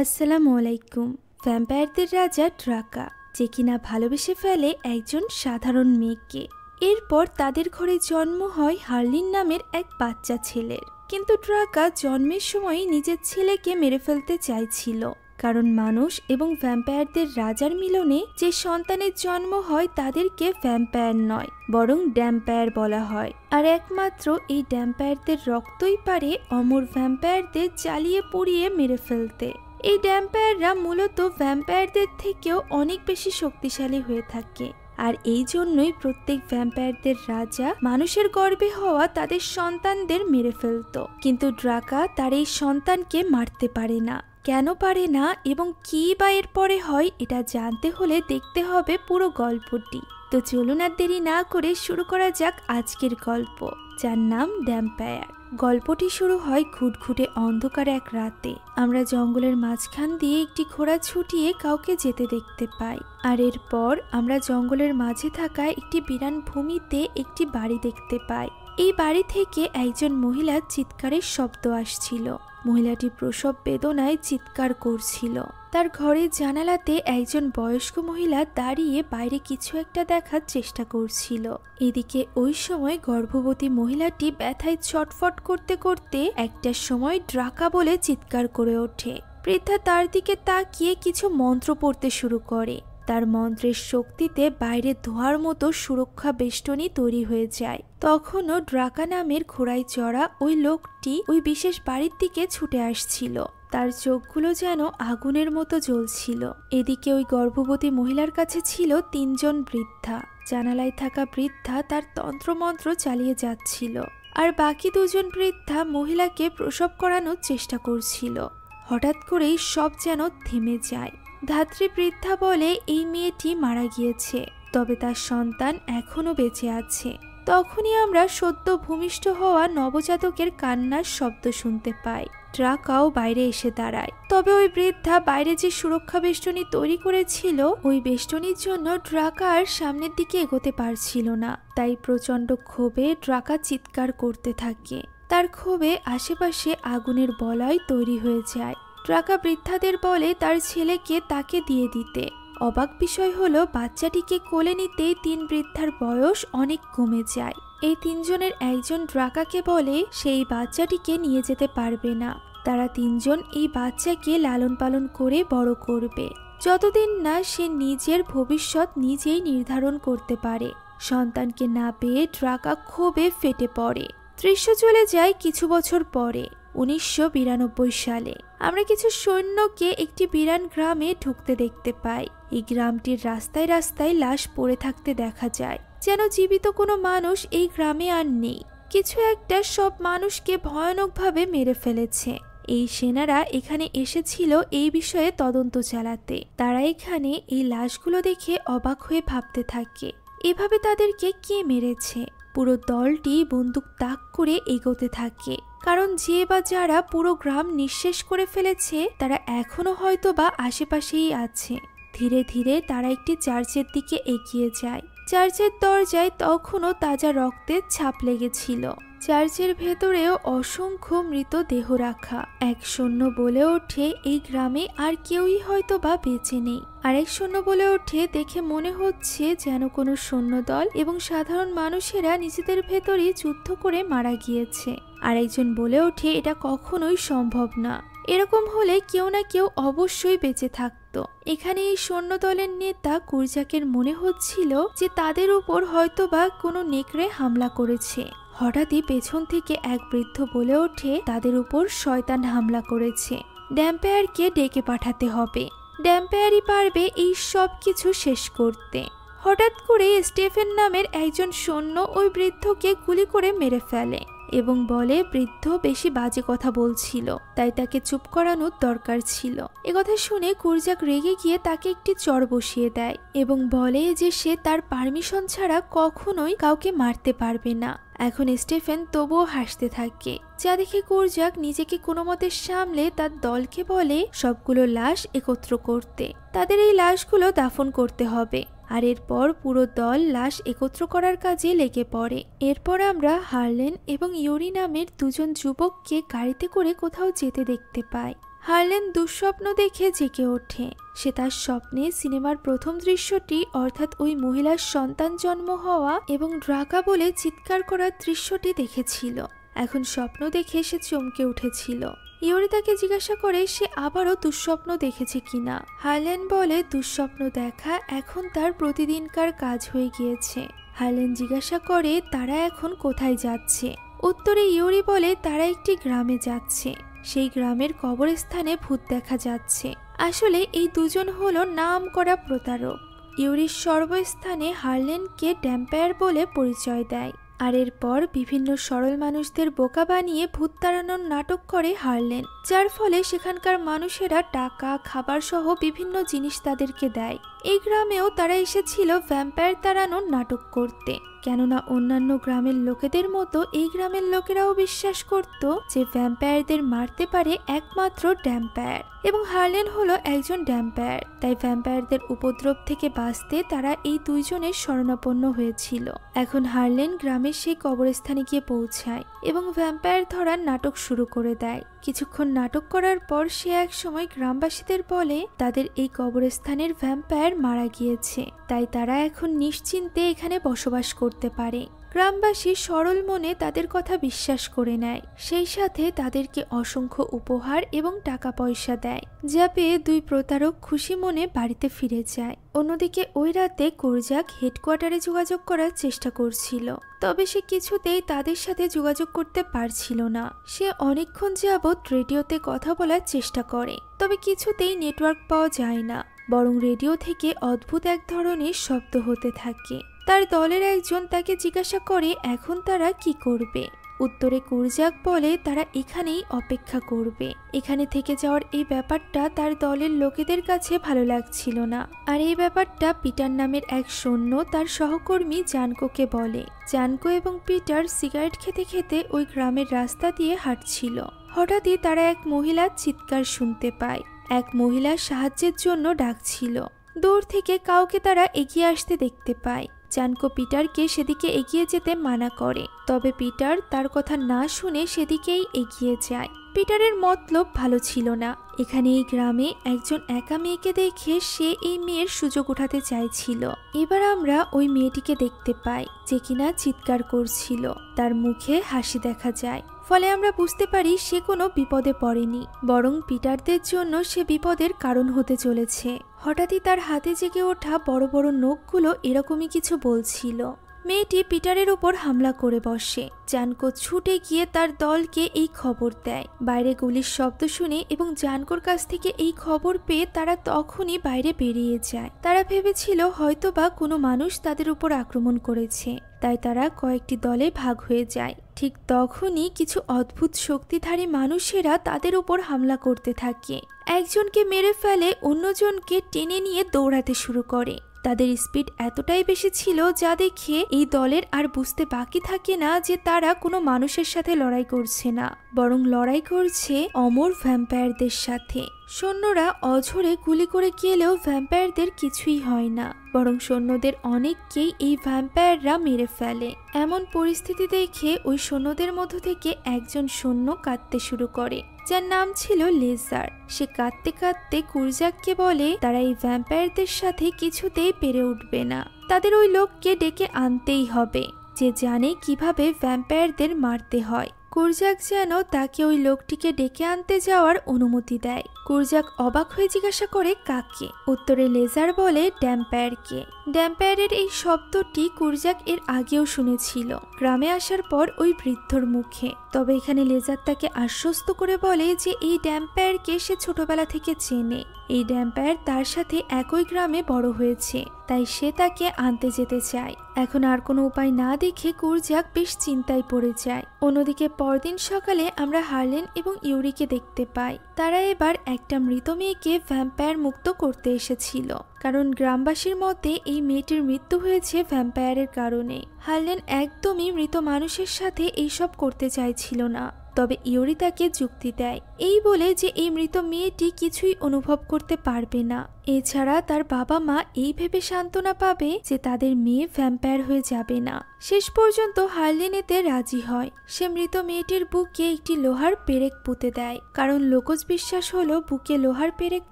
আসসালামু আলাইকুম। ভ্যাম্পায়ারদের রাজা ড্রাকা, যে কিনা ভালোবেসে ফেলে একজন সাধারণ মেয়েকে। এরপর তাদের ঘরে জন্ম হয় হার্লিন নামের এক বাচ্চা ছেলের। কিন্তু ড্রাকা জন্মের সময় নিজের ছেলেকে মেরে ফেলতে চাইছিল। কারণ মানুষ এবং ভ্যাম্পায়ারদের রাজার মিলনে যে সন্তানের জন্ম হয় তাদেরকে ভ্যাম্পায়ার নয়, বরং ড্যাম্পায়ার বলা হয়। আর একমাত্র এই ড্যাম্পায়ারদের রক্তই পারে অমর ভ্যাম্পায়ারদের জ্বালিয়ে পুড়িয়ে মেরে ফেলতে। এই ড্যাম্পায়াররা মূলত ভ্যাম্পায়ারদের থেকেও অনেক বেশি শক্তিশালী হয়ে থাকে। আর এই জন্যই প্রত্যেক ভ্যাম্পায়ারদের রাজা মানুষের গর্বে হওয়া তাদের সন্তানদের মেরে ফেলত। কিন্তু ড্রাকা তার এই সন্তানকে মারতে পারে না। কেন পারে না এবং কি বা এর পরে হয় এটা জানতে হলে দেখতে হবে পুরো গল্পটি। তো চলুন আর দেরি না করে শুরু করা যাক আজকের গল্প, যার নাম ড্যাম্পায়ার গল্পটি শুরু হয় ঘুটঘুটে অন্ধকার এক রাতে। আমরা জঙ্গলের মাঝখান দিয়ে একটি ঘোড়া ছুটিয়ে কাউকে যেতে দেখতে পাই। আর এরপর আমরা জঙ্গলের মাঝে থাকা একটি বিরান ভূমিতে একটি বাড়ি দেখতে পাই। এই বাড়ি থেকে একজন মহিলার চিৎকারের শব্দ আসছিল। মহিলাটি প্রসব বেদনায় চিৎকার করছিল। তার ঘরের জানালাতে একজন বয়স্ক মহিলা দাঁড়িয়ে বাইরে কিছু একটা দেখার চেষ্টা করছিল। এদিকে ওই সময় গর্ভবতী মহিলাটি ব্যথায় ছটফট করতে করতে একটা সময় ড্রাকা বলে চিৎকার করে ওঠে। বৃদ্ধা তার দিকে তাকিয়ে কিছু মন্ত্র পড়তে শুরু করে। তার মন্ত্রের শক্তিতে বাইরে ধোয়ার মতো সুরক্ষা বেষ্টনী তৈরি হয়ে যায়। তখনও ড্রাকা নামের ঘোড়ায় চড়া ওই লোকটি ওই বিশেষ বাড়ির দিকে ছুটে আসছিল। তার চোখগুলো যেন আগুনের মতো জ্বলছিল। এদিকে ওই গর্ভবতী মহিলার কাছে ছিল তিনজন বৃদ্ধা। জানালায় থাকা বৃদ্ধা তার তন্ত্রমন্ত্র চালিয়ে যাচ্ছিল। আর বাকি দুজন বৃদ্ধা মহিলাকে প্রসব করানোর চেষ্টা করছিল। হঠাৎ করেই সব যেন থেমে যায়। ধাত্রী বৃদ্ধা বলে এই মেয়েটি মারা গিয়েছে, তবে তার সন্তান এখনও বেঁচে আছে। তখনই আমরা সদ্য ভূমিষ্ঠ হওয়া নবজাতকের কান্নার শব্দ শুনতে পাই। ট্রাকাও বাইরে এসে দাঁড়ায়। তবে ওই বৃদ্ধা বাইরে যে সুরক্ষা বেষ্টনী তৈরি করেছিল, ওই বেষ্টনীর জন্য ড্রাকা আর সামনের দিকে এগোতে পারছিল না। তাই প্রচণ্ড ক্ষোভে ড্রাকা চিৎকার করতে থাকে। তার ক্ষোভে আশেপাশে আগুনের বলয় তৈরি হয়ে যায়। ট্রাকা বৃদ্ধাদের বলে তার ছেলেকে তাকে দিয়ে দিতে। অবাক বিষয় হলো, বাচ্চাটিকে কোলে নিতেই তিন বৃদ্ধার বয়স অনেক কমে যায়। এই তিনজনের একজন ড্রাকাকে বলে সেই বাচ্চাটিকে নিয়ে যেতে পারবে না। তারা তিনজন এই বাচ্চাকে লালন পালন করে বড় করবে। যতদিন না সে নিজের ভবিষ্যৎ নিজেই নির্ধারণ করতে পারে। সন্তানকে না পেয়ে ড্রাকা ক্ষোভে ফেটে পড়ে। দৃশ্য চলে যায় কিছু বছর পরে। উনিশশো বিরানব্বই সালে। আমরা কিছু সৈন্যকে একটি বিরান গ্রামে ঢুকতে দেখতে পাই। এই গ্রামটির রাস্তায় রাস্তায় লাশ পড়ে থাকতে দেখা যায়। যেন জীবিত কোনো মানুষ এই গ্রামে আর নেই। কিছু একটা সব মানুষকে ভয়ানকভাবে মেরে ফেলেছে। এই সেনারা এখানে এসেছিল এই বিষয়ে তদন্ত চালাতে। তারা এখানে এই লাশগুলো দেখে অবাক হয়ে ভাবতে থাকে, এভাবে তাদেরকে কে মেরেছে? পুরো দলটি বন্দুক তাক করে এগোতে থাকে। কারণ যে বা যারা পুরো গ্রাম নিঃশেষ করে ফেলেছে, তারা এখনও হয়তো বা আশেপাশেই আছে। ধীরে ধীরে তারা একটি চার্চের দিকে এগিয়ে যায়। চার্চের দরজায় তখনও তাজা রক্তের ছাপ লেগেছিল। চার্চের ভেতরেও অসংখ্য মৃত দেহ রাখা। এক শূন্য বলে ওঠে এই গ্রামে আর কেউই হয়তো বা বেঁচে নেই। আরেক শূন্য বলে ওঠে দেখে মনে হচ্ছে যেন কোনো সৈন্যদল এবং সাধারণ মানুষেরা নিজেদের ভেতরই যুদ্ধ করে মারা গিয়েছে। আরেকজন বলে ওঠে, এটা কখনোই সম্ভব না। এরকম হলে কেউ না কেউ অবশ্যই বেঁচে থাকতো। এখানে এই সৈন্যদলের নেতা কুরজাকের মনে হচ্ছিল যে তাদের উপর হয়তোবা কোনো নেকড়ে হামলা করেছে। হঠাৎই পেছন থেকে এক বৃদ্ধ বলে ওঠে, তাদের উপর শয়তান হামলা করেছে। ড্যাম্পায়ারকে ডেকে পাঠাতে হবে। ড্যাম্পায়ারই পারবে এই সব কিছু শেষ করতে। হঠাৎ করে স্টেফেন নামের একজন সৈন্য ওই বৃদ্ধকে গুলি করে মেরে ফেলে। এবং বলে, বৃদ্ধ বেশি বাজে কথা বলছিল, তাই তাকে চুপ করানোর দরকার ছিল। কথা শুনে কুরজাক রেগে গিয়ে তাকে একটি চর বসিয়ে দেয় এবং বলে যে সে তার পারমিশন ছাড়া কখনোই কাউকে মারতে পারবে না। এখন স্টেফেন তবুও হাসতে থাকে। যা দেখে কুরজাক নিজেকে কোনো মতে সামলে তার দলকে বলে, সবগুলো লাশ একত্র করতে। তাদের এই লাশগুলো দাফন করতে হবে। আর এরপর পুরো দল লাশ একত্র করার কাজে লেগে পড়ে। এরপর আমরা হারলেন এবং ইউরি নামের দুজন যুবককে গাড়িতে করে কোথাও যেতে দেখতে পাই। হারলেন দুঃস্বপ্ন দেখে জেগে ওঠে। সে তার স্বপ্নে সিনেমার প্রথম দৃশ্যটি, অর্থাৎ ওই মহিলার সন্তান জন্ম হওয়া এবং ড্রাকা বলে চিৎকার করার দৃশ্যটি দেখেছিল। এখন স্বপ্ন দেখে সে চমকে উঠেছিল। ইউরি তাকে জিজ্ঞাসা করে সে আবারও দুঃস্বপ্ন দেখেছে কিনা। হারলেন বলে, দুঃস্বপ্ন দেখা এখন তার প্রতিদিনকার কাজ হয়ে গিয়েছে। হারলেন জিজ্ঞাসা করে, তারা এখন কোথায় যাচ্ছে? উত্তরে ইউরি বলে, তারা একটি গ্রামে যাচ্ছে। সেই গ্রামের কবরস্থানে ভূত দেখা যাচ্ছে। আসলে এই দুজন হলো নাম করা প্রতারক। ইউরির সর্বস্থানে হারলেনকে ড্যাম্পায়ার বলে পরিচয় দেয়। আর এরপর বিভিন্ন সরল মানুষদের বোকা বানিয়ে ভূত তাড়ানোর নাটক করে হারলেন, যার ফলে সেখানকার মানুষেরা টাকা খাবার সহ বিভিন্ন জিনিস তাদেরকে দেয়। এই গ্রামেও তারা এসেছিল ভ্যাম্পায়ার তাড়ানোর নাটক করতে। কেননা অন্যান্য গ্রামের লোকেদের মতো এই গ্রামের লোকেরাও বিশ্বাস করত যে ভ্যাম্পায়ারদের মারতে পারে একমাত্র ড্যাম্পায়ার এবং হার্লেন হলো একজন ড্যাম্পায়ার তাই ভ্যাম্পায়ারদের উপদ্রব থেকে বাঁচতে তারা এই দুইজনের শরণাপন্ন হয়েছিল। এখন হার্লেন গ্রামের সেই কবরস্থানে গিয়ে পৌঁছায় এবং ভ্যাম্পায়ার ধরার নাটক শুরু করে দেয়। কিছুক্ষণ নাটক করার পর সে এক সময় গ্রামবাসীদের বলে, তাদের এই কবরস্থানের ভ্যাম্পায়ার মারা গিয়েছে। তাই তারা এখন নিশ্চিন্তে এখানে বসবাস করতে পারে। গ্রামবাসী সরল মনে তাদের কথা বিশ্বাস করে নেয়। সেই সাথে তাদেরকে অসংখ্য উপহার এবং টাকা পয়সা দেয়, যা পেয়ে দুই প্রতারক খুশি মনে বাড়িতে ফিরে যায়। অন্যদিকে ওই রাতে কোরজাক হেডকোয়ার্টারে যোগাযোগ করার চেষ্টা করছিল, তবে সে কিছুতেই তাদের সাথে যোগাযোগ করতে পারছিল না। সে অনেকক্ষণ যাবৎ রেডিওতে কথা বলার চেষ্টা করে, তবে কিছুতেই নেটওয়ার্ক পাওয়া যায় না, বরং রেডিও থেকে অদ্ভুত এক ধরনের শব্দ হতে থাকে। তার দলের একজন তাকে জিজ্ঞাসা করে, এখন তারা কি করবে? উত্তরে কুরজাক বলে, তারা এখানেই অপেক্ষা করবে। এখানে থেকে যাওয়ার এই ব্যাপারটা তার দলের লোকেদের কাছে ভালো লাগছিল না। আর এই ব্যাপারটা পিটার নামের এক সৈন্য তার সহকর্মী জানকোকে বলে। জানকো এবং পিটার সিগারেট খেতে খেতে ওই গ্রামের রাস্তা দিয়ে হাঁটছিল। হঠাৎই তারা এক মহিলার চিৎকার শুনতে পায়। এক মহিলার সাহায্যের জন্য ডাকছিল। দূর থেকে কাউকে তারা এগিয়ে আসতে দেখতে পায়। জানকো পিটারকে সেদিকে এগিয়ে যেতে মানা করে। তবে পিটার তার কথা না শুনে সেদিকেই এগিয়ে যায়। পিটারের মতলব ভালো ছিল না। এখানে এই গ্রামে একজন একা মেয়েকে দেখে সে এই মেয়ের সুযোগ উঠাতে চাইছিল। এবার আমরা ওই মেয়েটিকে দেখতে পাই, যে কিনা চিৎকার করছিল। তার মুখে হাসি দেখা যায়। ফলে আমরা বুঝতে পারি সে কোনো বিপদে পড়েনি, বরং পিটারদের জন্য সে বিপদের কারণ হতে চলেছে। হঠাৎই তার হাতে জেগে ওঠা বড় বড় নখগুলো এরকমই কিছু বলছিল। মেয়েটি পিটারের উপর হামলা করে বসে। জানকো ছুটে গিয়ে তার দলকে এই খবর দেয়। বাইরে গুলির শব্দ শুনে এবং জানকোর কাছ থেকে এই খবর পেয়ে তারা তখনই বাইরে বেরিয়ে যায়। তারা ভেবেছিল হয়তোবা কোনো মানুষ তাদের উপর আক্রমণ করেছে। তাই তারা কয়েকটি দলে ভাগ হয়ে যায়। ঠিক তখনই কিছু অদ্ভুত শক্তিধারী মানুষেরা তাদের উপর হামলা করতে থাকে। একজনকে মেরে ফেলে অন্যজনকে টেনে নিয়ে দৌড়াতে শুরু করে। তাদের স্পিড এতটাই বেশি ছিল যা দেখে এই দলের আর বুঝতে বাকি থাকে না যে তারা কোনো মানুষের সাথে লড়াই করছে না, বরং লড়াই করছে অমর ভ্যাম্পায়ারদের সাথে। সৈন্যরা অঝরে গুলি করে গেলেও ভ্যাম্পায়ারদের কিছুই হয় না, বরং সৈন্যদের অনেককেই এই ভ্যাম্পায়াররা মেরে ফেলে। এমন পরিস্থিতি দেখে ওই সৈন্যদের মধ্য থেকে একজন সৈন্য কাঁদতে শুরু করে। যার নাম ছিল লেজার। সে কাঁদতে কাঁদতে কুরজাককে বলে, তারা এই ভ্যাম্পায়ারদের সাথে কিছুতেই পেরে উঠবে না। তাদের ওই লোককে ডেকে আনতেই হবে। যে জানে কীভাবে ভ্যাম্পায়ারদের মারতে হয়। কুরজাক যেন তাকে ওই লোকটিকে ডেকে আনতে যাওয়ার অনুমতি দেয়। কুরজাক অবাক হয়ে জিজ্ঞাসা করে, কাকে? উত্তরে লেজার বলে, ড্যাম্পায়ারকে। ড্যাম্পায়ারের এই শব্দটি কুরজাক এর আগেও শুনেছিল। গ্রামে আসার পর ওই বৃদ্ধর মুখে। তবে এখানে লেজার তাকে আশ্বস্ত করে বলে যে, এই ড্যাম্পায়ারকে সে ছোটবেলা থেকে চেনে। এই ড্যাম্পায়ার তার সাথে একই গ্রামে বড় হয়েছে, তাই সে তাকে আনতে যেতে চায়। এখন আর কোনো উপায় না দেখে কুরজাক বেশ চিন্তায় পড়ে যায়। অন্যদিকে পরদিন সকালে আমরা হার্লেন এবং ইউরিকে দেখতে পাই। তারা এবার একটা মৃত মেয়েকে ভ্যাম্পায়ার মুক্ত করতে এসেছিল, কারণ গ্রামবাসীর মতে এই মেয়েটির মৃত্যু হয়েছে ভ্যাম্পায়ারের কারণে। হার্লেন একদমই মৃত মানুষের সাথে এইসব করতে চাইছিল না। তবে ইউরি তাকে যুক্তি দেয়, এই বলে যে এই মৃত মেয়েটি কিছুই অনুভব করতে পারবে না। এছাড়া তার বাবা মা এই ভেবে সান্ত্বনা পাবে যে তাদের মেয়ে ভ্যাম্পায়ার হয়ে যাবে না। শেষ পর্যন্ত হার্লিন এতে রাজি হয়। সে মৃত মেয়েটির বুকে একটি লোহার পেরেক পুঁতে দেয়। কারণ লোকজ বিশ্বাস হলো, বুকে লোহার পেরেক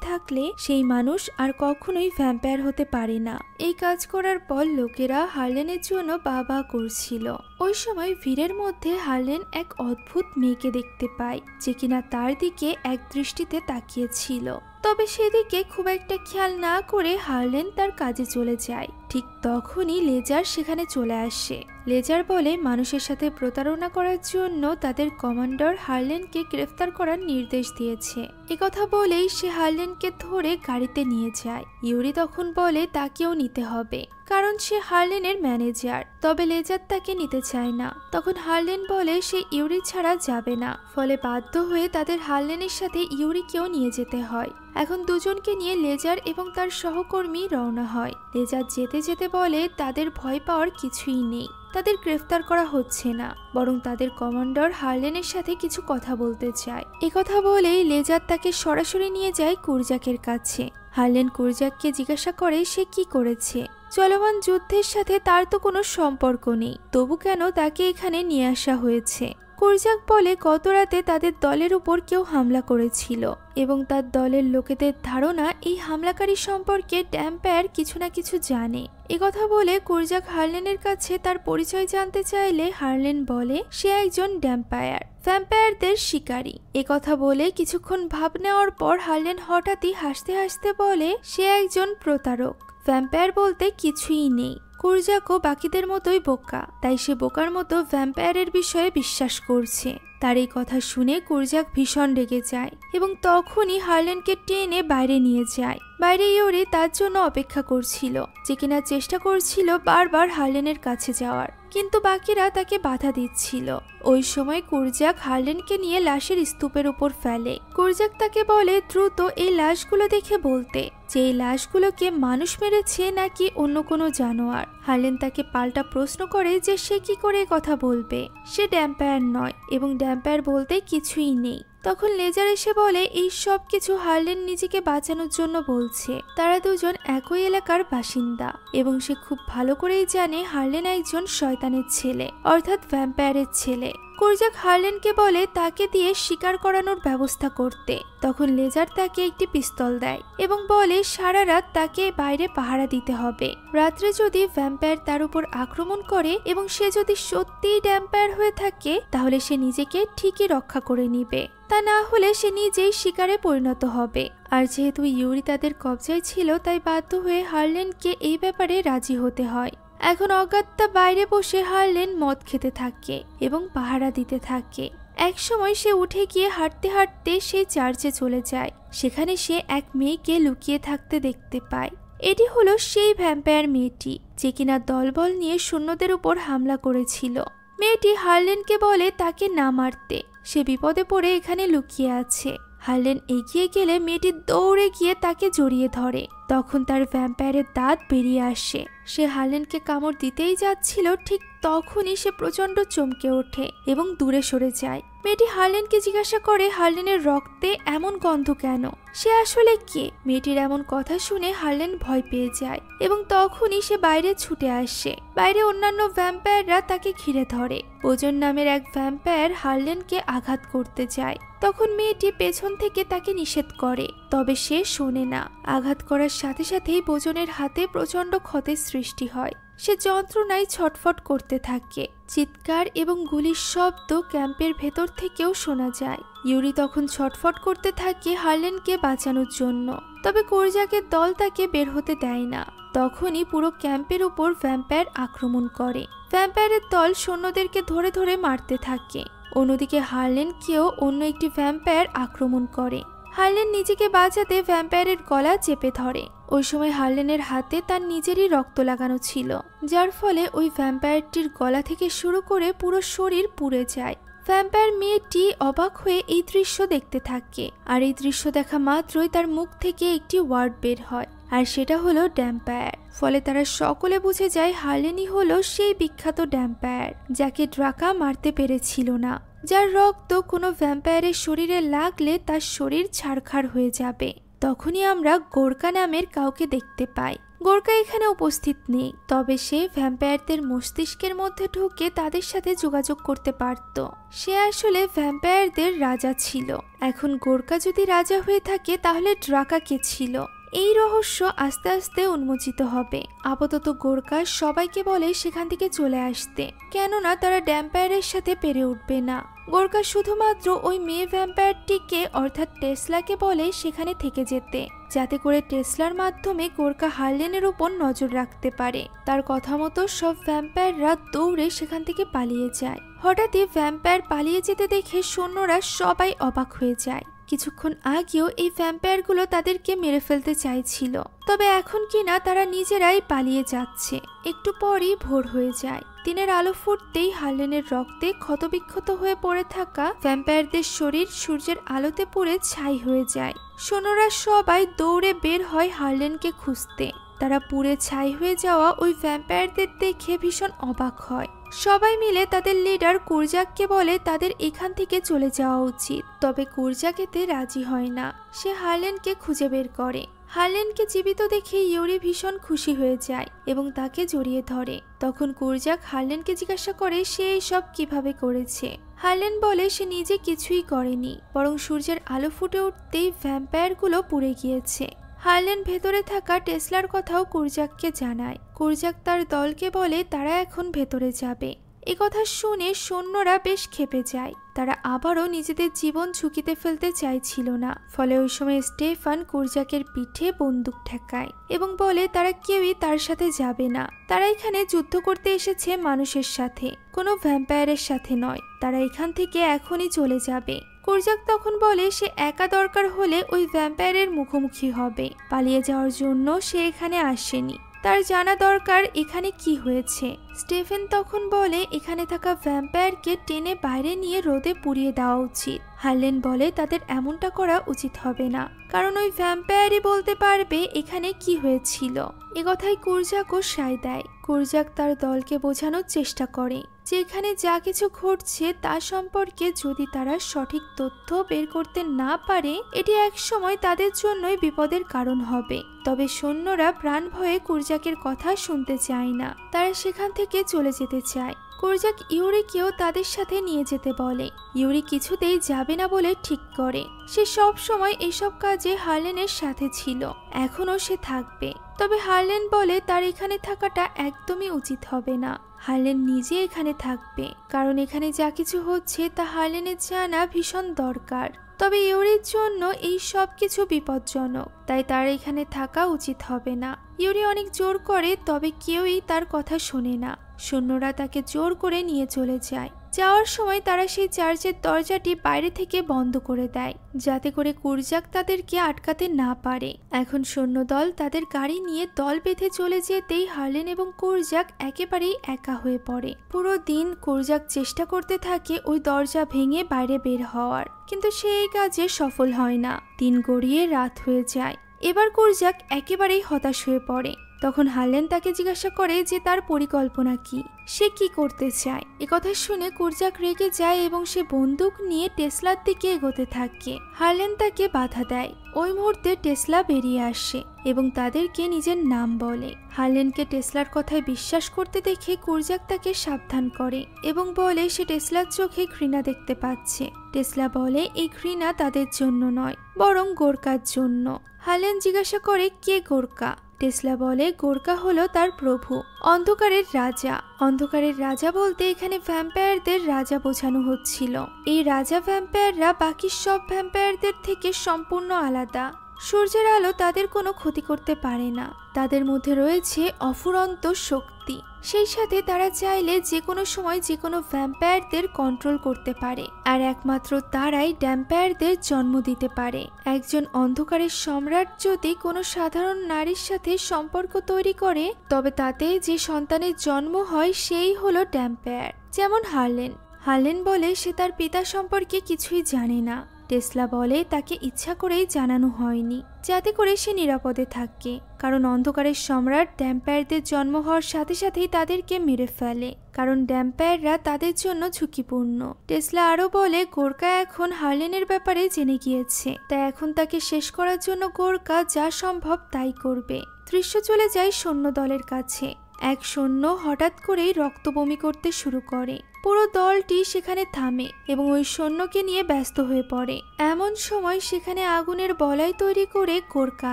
থাকলে সেই মানুষ আর কখনোই ভ্যাম্পায়ার হতে পারে না। এই কাজ করার পর লোকেরা হার্লেনের জন্য বাবা করছিল। ওই সময় ভিড়ের মধ্যে হার্লেন এক অদ্ভুত মেয়েকে দেখতে পায়, যে কিনা তার দিকে এক দৃষ্টিতে তাকিয়েছিল। তবে সেদিকে খুব একটা খেয়াল না করে হারলেন তার কাজে চলে যায়। ঠিক তখনই লেজার সেখানে চলে আসে। লেজার বলে মানুষের সাথে প্রতারণা করার জন্য তাদের কমান্ডার হারলেনকে গ্রেফতার করার নির্দেশ দিয়েছে। কথা বলেই সে হারলেনকে ধরে গাড়িতে নিয়ে যায়। ইউরি তখন বলে তাকেও নিতে হবে। কারণ সে হার্লেনের ম্যানেজার, তবে লেজার তাকে নিতে চায় না। তখন হার্লেন বলে সে ইউরি ছাড়া যাবে না, ফলে বাধ্য হয়ে তাদের হার্লেনের সাথে ইউরিকেও নিয়ে যেতে হয়। এখন দুজনকে নিয়ে লেজার এবং তার সহকর্মী রওনা হয়। লেজার যেতে যেতে বলে, তাদের ভয় পাওয়ার কিছুই নেই। তাদের গ্রেফতার করা হচ্ছে না। বরং তাদের কমান্ডার হার্লেনের সাথে কিছু কথা বলতে চায়। কথা বলেই লেজার তাকে সরাসরি নিয়ে যায় কুরজাকের কাছে। হার্লেন কুরজাককে জিজ্ঞাসা করে, সে কি করেছে? চলমান যুদ্ধের সাথে তার তো কোনো সম্পর্ক নেই। তবু কেন তাকে এখানে নিয়ে আসা হয়েছে? কুরজাক বলে, গত রাতে তাদের দলের উপর কেউ হামলা করেছিল এবং তার দলের লোকেদের ধারণা এই হামলাকারী সম্পর্কে ড্যাম্পায়ার কিছু না কিছু জানে। কথা বলে কুরজাক হার্লেনের কাছে তার পরিচয় জানতে চাইলে হার্লেন বলে, সে একজন ড্যাম্পায়ার, ভ্যাম্পায়ারদের শিকারী। কথা বলে কিছুক্ষণ ভাব নেওয়ার পর হার্লেন হঠাৎই হাসতে হাসতে বলে, সে একজন প্রতারক। ভ্যাম্পায়ার বলতে কিছুই নেই। কুরজাকও বাকিদের মতোই বোকা, তাই সে বোকার মতো ভ্যাম্পায়ারের বিষয়ে বিশ্বাস করছে। তার এই কথা শুনে কুরজাক ভীষণ রেগে যায় এবং তখনই হার্লেনকে টেনে বাইরে নিয়ে যায়। বাইরে ইয়োরে তার জন্য অপেক্ষা করছিল, যে কিনা চেষ্টা করছিল বারবার হার্লেনের কাছে যাওয়ার। কিন্তু বাকিরা তাকে বাধা দিচ্ছিল। ওই সময় কুরজাক হার্লেনকে নিয়ে লাশের স্তূপের উপর ফেলে। কুরজাক তাকে বলে, দ্রুত এই লাশগুলো দেখে বলতে। যে এই লাশগুলোকে মানুষ মেরেছে নাকি অন্য কোনো জানোয়ার? হার্লেন তাকে পাল্টা প্রশ্ন করে যে সে কি করে কথা বলবে। সে ড্যাম্পায়ার নয় এবং ড্যাম্পায়ার বলতে কিছুই নেই। তখন লেজার এসে বলে, এই সব কিছু হার্লেন নিজেকে বাঁচানোর জন্য বলছে। তারা দুজন একই এলাকার বাসিন্দা এবং সে খুব ভালো করেই জানে হার্লেন একজন শয়তানের ছেলে, অর্থাৎ ভ্যাম্পায়ারের ছেলে। কুরজাক হার্লেনকে বলে তাকে দিয়ে শিকার করানোর ব্যবস্থা করতে। তখন লেজার তাকে একটি পিস্তল দেয় এবং বলে, সারা রাত তাকে বাইরে পাহারা দিতে হবে। রাত্রে যদি ভ্যাম্পায়ার তার উপর আক্রমণ করে এবং সে যদি সত্যিই ড্যাম্পায়ার হয়ে থাকে, তাহলে সে নিজেকে ঠিকই রক্ষা করে নিবে। তা না হলে সে নিজেই শিকারে পরিণত হবে। আর যেহেতু ইউরি তাদের কবজায় ছিল, তাই বাধ্য হয়ে হার্লেনকে এই ব্যাপারে রাজি হতে হয়। এখন অগাত্তা বাইরে বসে হারলেন মদ খেতে থাকে এবং পাহারা দিতে থাকে। এক সময় সে উঠে গিয়ে হাঁটতে হাঁটতে সে চার্চে চলে যায়। সেখানে সে এক মেয়েকে লুকিয়ে থাকতে দেখতে পায়। এটি হলো সেই ভ্যাম্পায়ার মেয়েটি, যে কিনা দলবল নিয়ে শূন্যদের উপর হামলা করেছিল। মেয়েটি হার্লেনকে বলে তাকে না মারতে। সে বিপদে পড়ে এখানে লুকিয়ে আছে। হার্লেন এগিয়ে গেলে মেয়েটি দৌড়ে গিয়ে তাকে জড়িয়ে ধরে। তখন তার ভ্যাম্পায়ারের দাঁত বেরিয়ে আসে। সে হার্লেনকে কামড় দিতেই যাচ্ছিল, ঠিক তখনই সে প্রচণ্ড চমকে ওঠে এবং দূরে সরে যায়। মেয়েটি হার্লেনকে জিজ্ঞাসা করে, হার্লেনের রক্তে এমন গন্ধ কেন? সে আসলে কে? মেয়েটির এমন কথা শুনে হার্লেন ভয় পেয়ে যায় এবং তখনই সে বাইরে ছুটে আসে। বাইরে অন্যান্য ভ্যাম্পায়াররা তাকে ঘিরে ধরে। ওজন নামের এক ভ্যাম্পায়ার হার্লেনকে আঘাত করতে যায়। তখন মেয়েটি পেছন থেকে তাকে নিষেধ করে, তবে সে শোনে না। আঘাত করার সাথে সাথেই বোজনের হাতে প্রচণ্ড ক্ষতের সৃষ্টি হয়। সে যন্ত্রণায় ছটফট করতে থাকে। চিৎকার এবং গুলির শব্দ ক্যাম্পের ভেতর থেকেও শোনা যায়। ইউরি তখন ছটফট করতে থাকে হার্লেনকে বাঁচানোর জন্য। তবে কোরজাকের দল তাকে বের হতে দেয় না। তখনই পুরো ক্যাম্পের উপর ভ্যাম্পায়ার আক্রমণ করে। ভ্যাম্পায়ারের দল সৈন্যদেরকে ধরে ধরে মারতে থাকে। অন্যদিকে হার্লেনকেও অন্য একটি ভ্যাম্পায়ার আক্রমণ করে। হার্লেন নিজেকে বাঁচাতে ভ্যাম্পায়ারের গলা চেপে ধরে। ওই সময় হার্লেনের হাতে তার নিজেরই রক্ত লাগানো ছিল, যার ফলে ওই ভ্যাম্পায়ারটির গলা থেকে শুরু করে পুরো শরীর পুড়ে যায়। ভ্যাম্পায়ার মেয়েটি অবাক হয়ে এই দৃশ্য দেখতে থাকে, আর এই দৃশ্য দেখা মাত্রই তার মুখ থেকে একটি ওয়ার্ড বের হয়, আর সেটা হলো ড্যাম্পায়ার ফলে তারা সকলে বুঝে যায় হার্লেনি হলো সেই বিখ্যাত ড্যাম্পায়ার যাকে ড্রাকা মারতে পেরেছিল না, যার রক্ত কোনো ভ্যাম্পায়ারের শরীরে লাগলে তার শরীর ছাড়খাড় হয়ে যাবে। তখনই আমরা গোর্কা নামের কাউকে দেখতে পাই। গোর্কা এখানে উপস্থিত নেই, তবে সে ভ্যাম্পায়ারদের মস্তিষ্কের মধ্যে ঢুকে তাদের সাথে যোগাযোগ করতে পারত। সে আসলে ভ্যাম্পায়ারদের রাজা ছিল। এখন গোর্কা যদি রাজা হয়ে থাকে, তাহলে ড্রাকা কে ছিল? এই রহস্য আস্তে আস্তে উন্মোচিত হবে। আপাতত গোর্কা সবাইকে বলে সেখান থেকে চলে আসতে, কেননা তারা ড্যাম্পায়ারের সাথে পেরে উঠবে না। গোর্কা শুধুমাত্র ওই মেয়ে ভ্যাম্পায়ারটিকে অর্থাৎ টেসলাকে বলে, সেখানে থেকে যেতে। যাতে করে টেসলার মাধ্যমে গোর্কা হার্লেনের উপর নজর রাখতে পারে। তার কথা মতো সব ভ্যাম্পায়াররা দৌড়ে সেখান থেকে পালিয়ে যায়। হঠাৎই ভ্যাম্পায়ার পালিয়ে যেতে দেখে সৈন্যরা সবাই অবাক হয়ে যায়। কিছুক্ষণ আগেও এই ভ্যাম্পায়ারগুলো তাদেরকে মেরে ফেলতে চাইছিল। তবে এখন কিনা তারা নিজেরাই পালিয়ে যাচ্ছে। একটু পরই ভোর হয়ে যায়। দিনের আলো ফুটতেই হার্লেনের রক্তে ক্ষতবিক্ষত হয়ে পড়ে থাকা ভ্যাম্পায়ারদের শরীর সূর্যের আলোতে পড়ে ছাই হয়ে যায়। সোনরা সবাই দৌড়ে বের হয় হার্লেনকে খুঁজতে। তারা পুড়ে ছাই হয়ে যাওয়া ওই ভ্যাম্পায়ারদের দেখে ভীষণ অবাক হয়। সবাই মিলে তাদের লিডার কুরজাককে বলে তাদের এখান থেকে চলে যাওয়া উচিত, তবে কুরজাক এতে রাজি হয় না। সে হার্লেনকে খুঁজে বের করে। হার্লেনকে জীবিত দেখে ইউরি ভীষণ খুশি হয়ে যায় এবং তাকে জড়িয়ে ধরে। তখন কুরজাক হারলেনকে জিজ্ঞাসা করে, সে সব কীভাবে করেছে? হারলেন বলে, সে নিজে কিছুই করেনি, বরং সূর্যের আলো ফুটে উঠতেই ভ্যাম্পায়ারগুলো পুড়ে গিয়েছে। হারলেন ভেতরে থাকা টেসলার কথাও কুরজাককে জানায়। কুরজাক তার দলকে বলে, তারা এখন ভেতরে যাবে। কথা শুনে সৈন্যরা বেশ খেপে যায়। তারা আবারও নিজেদের জীবন ঝুঁকিতে ফেলতে চাইছিল না, ফলে ওই সময় স্টেফান কুরজাকের পিঠে বন্দুক ঠেকায় এবং বলে, তারা কেউই তার সাথে যাবে না। তারা এখানে যুদ্ধ করতে এসেছে মানুষের সাথে, কোনো ভ্যাম্পায়ারের সাথে নয়। তারা এখান থেকে এখনই চলে যাবে। কুরজাক তখন বলে, সে একা দরকার হলে ওই ভ্যাম্পায়ারের মুখোমুখি হবে। পালিয়ে যাওয়ার জন্য সে এখানে আসেনি। তার জানা দরকার এখানে কি হয়েছে। স্টেফেন তখন বলে, এখানে থাকা ভ্যাম্পায়ারকে টেনে বাইরে নিয়ে রোদে পুড়িয়ে দেওয়া উচিত। হার্লেন বলে তাদের এমনটা করা উচিত হবে না। কারণ ওই ভ্যাম্পায়ারই বলতে পারবে এখানে কি হয়েছিল। এ কথাই কুরজাকও সায় দেয়। কুরজাক তার দলকে বোঝানোর চেষ্টা করে। যে এখানে যা কিছু ঘটছে তা সম্পর্কে যদি তারা সঠিক তথ্য বের করতে না পারে, এটি এক সময় তাদের জন্যই বিপদের কারণ হবে। তবে সৈন্যরা প্রাণ ভয়ে কুরজাকের কথা শুনতে চায় না। তারা সেখান থেকে চলে যেতে চায়। কোরজাক ইউরিকেও তাদের সাথে নিয়ে যেতে বলে। ইউরি কিছুতেই যাবে না বলে ঠিক করে। সে সব সময় এসব কাজে হার্লেনের সাথে ছিল। এখনও সে থাকবে। তবে হার্লেন বলে তার এখানে থাকাটা একদমই উচিত হবে না। হার্লেন নিজে এখানে থাকবে। কারণ এখানে যা কিছু হচ্ছে তা হার্লেনের জানা ভীষণ দরকার। তবে ইউরির জন্য এই সব কিছু বিপজ্জনক। তাই তার এখানে থাকা উচিত হবে না। ইউরি অনেক জোর করে, তবে কেউই তার কথা শোনে না। সৈন্যরা তাকে জোর করে নিয়ে চলে যায়। যাওয়ার সময় তারা সেই চার্চের দরজাটি বাইরে থেকে বন্ধ করে দেয়, যাতে করে কুরজাক তাদেরকে আটকাতে না পারে। এখন সৈন্যদল তাদের গাড়ি নিয়ে দল বেঁধে চলে যেতেই হার্লেন এবং কুরজাক একেবারেই একা হয়ে পড়ে। পুরো দিন কুরজাক চেষ্টা করতে থাকে ওই দরজা ভেঙে বাইরে বের হওয়ার, কিন্তু সে এই কাজে সফল হয় না। দিন গড়িয়ে রাত হয়ে যায়। এবার কুরজাক একেবারেই হতাশ হয়ে পড়ে। তখন হারলেন তাকে জিজ্ঞাসা করে যে তার পরিকল্পনা কি? সে কি করতে চায়? কথা শুনে কুরজাক রেগে যায় এবং সে বন্দুক নিয়ে টেসলার দিকে এগোতে থাকে। হারলেন তাকে বাধা দেয়। ওই মুহূর্তে টেসলা বেরিয়ে আসে এবং তাদেরকে নিজের নাম বলে। হার্লেনকে টেসলার কথায় বিশ্বাস করতে দেখে কুরজাক তাকে সাবধান করে এবং বলে, সে টেসলার চোখে ঘৃণা দেখতে পাচ্ছে। টেসলা বলে, এই ঘৃণা তাদের জন্য নয়, বরং গোরকার জন্য। হার্লেন জিজ্ঞাসা করে, কে গোরকা? টেসলা বলে গোর্কা হলো তার প্রভু, অন্ধকারের রাজা। অন্ধকারের রাজা বলতে এখানে ভ্যাম্পায়ারদের রাজা বোঝানো হচ্ছিল। এই রাজা ভ্যাম্পায়াররা বাকি সব ভ্যাম্পায়ারদের থেকে সম্পূর্ণ আলাদা। সূর্যের আলো তাদের কোনো ক্ষতি করতে পারে না। তাদের মধ্যে রয়েছে অফুরন্ত শক্তি। সেই সাথে তারা চাইলে যে কোনো সময় যে কোনো ভ্যাম্পায়ারদের কন্ট্রোল করতে পারে। আর একমাত্র তারাই ড্যাম্পায়ারদের জন্ম দিতে পারে। একজন অন্ধকারের সম্রাট যদি কোনো সাধারণ নারীর সাথে সম্পর্ক তৈরি করে, তবে তাতে যে সন্তানের জন্ম হয় সেই হলো ড্যাম্পায়ার যেমন হার্লেন। হার্লেন বলে সে তার পিতা সম্পর্কে কিছুই জানে না। টেসলা বলে, তাকে ইচ্ছা করেই জানানো হয়নি, যাতে করে সে নিরাপদে থাকে। কারণ অন্ধকারের সম্রাট ড্যাম্পায়ারদের জন্ম হওয়ার সাথে সাথেই তাদেরকে মেরে ফেলে, কারণ ড্যাম্পায়াররা তাদের জন্য ঝুঁকিপূর্ণ। টেসলা আরও বলে গোর্কা এখন হার্লেনের ব্যাপারে জেনে গিয়েছে, তাই এখন তাকে শেষ করার জন্য গোর্কা যা সম্ভব তাই করবে। দৃশ্য চলে যায় সৈন্য দলের কাছে। এক সৈন্য হঠাৎ করেই রক্ত বমি করতে শুরু করে। পুরো দলটি সেখানে থামে এবং ওই সৈন্যকে নিয়ে ব্যস্ত হয়ে পড়ে। এমন সময় সেখানে আগুনের বলয় তৈরি করে গোর্কা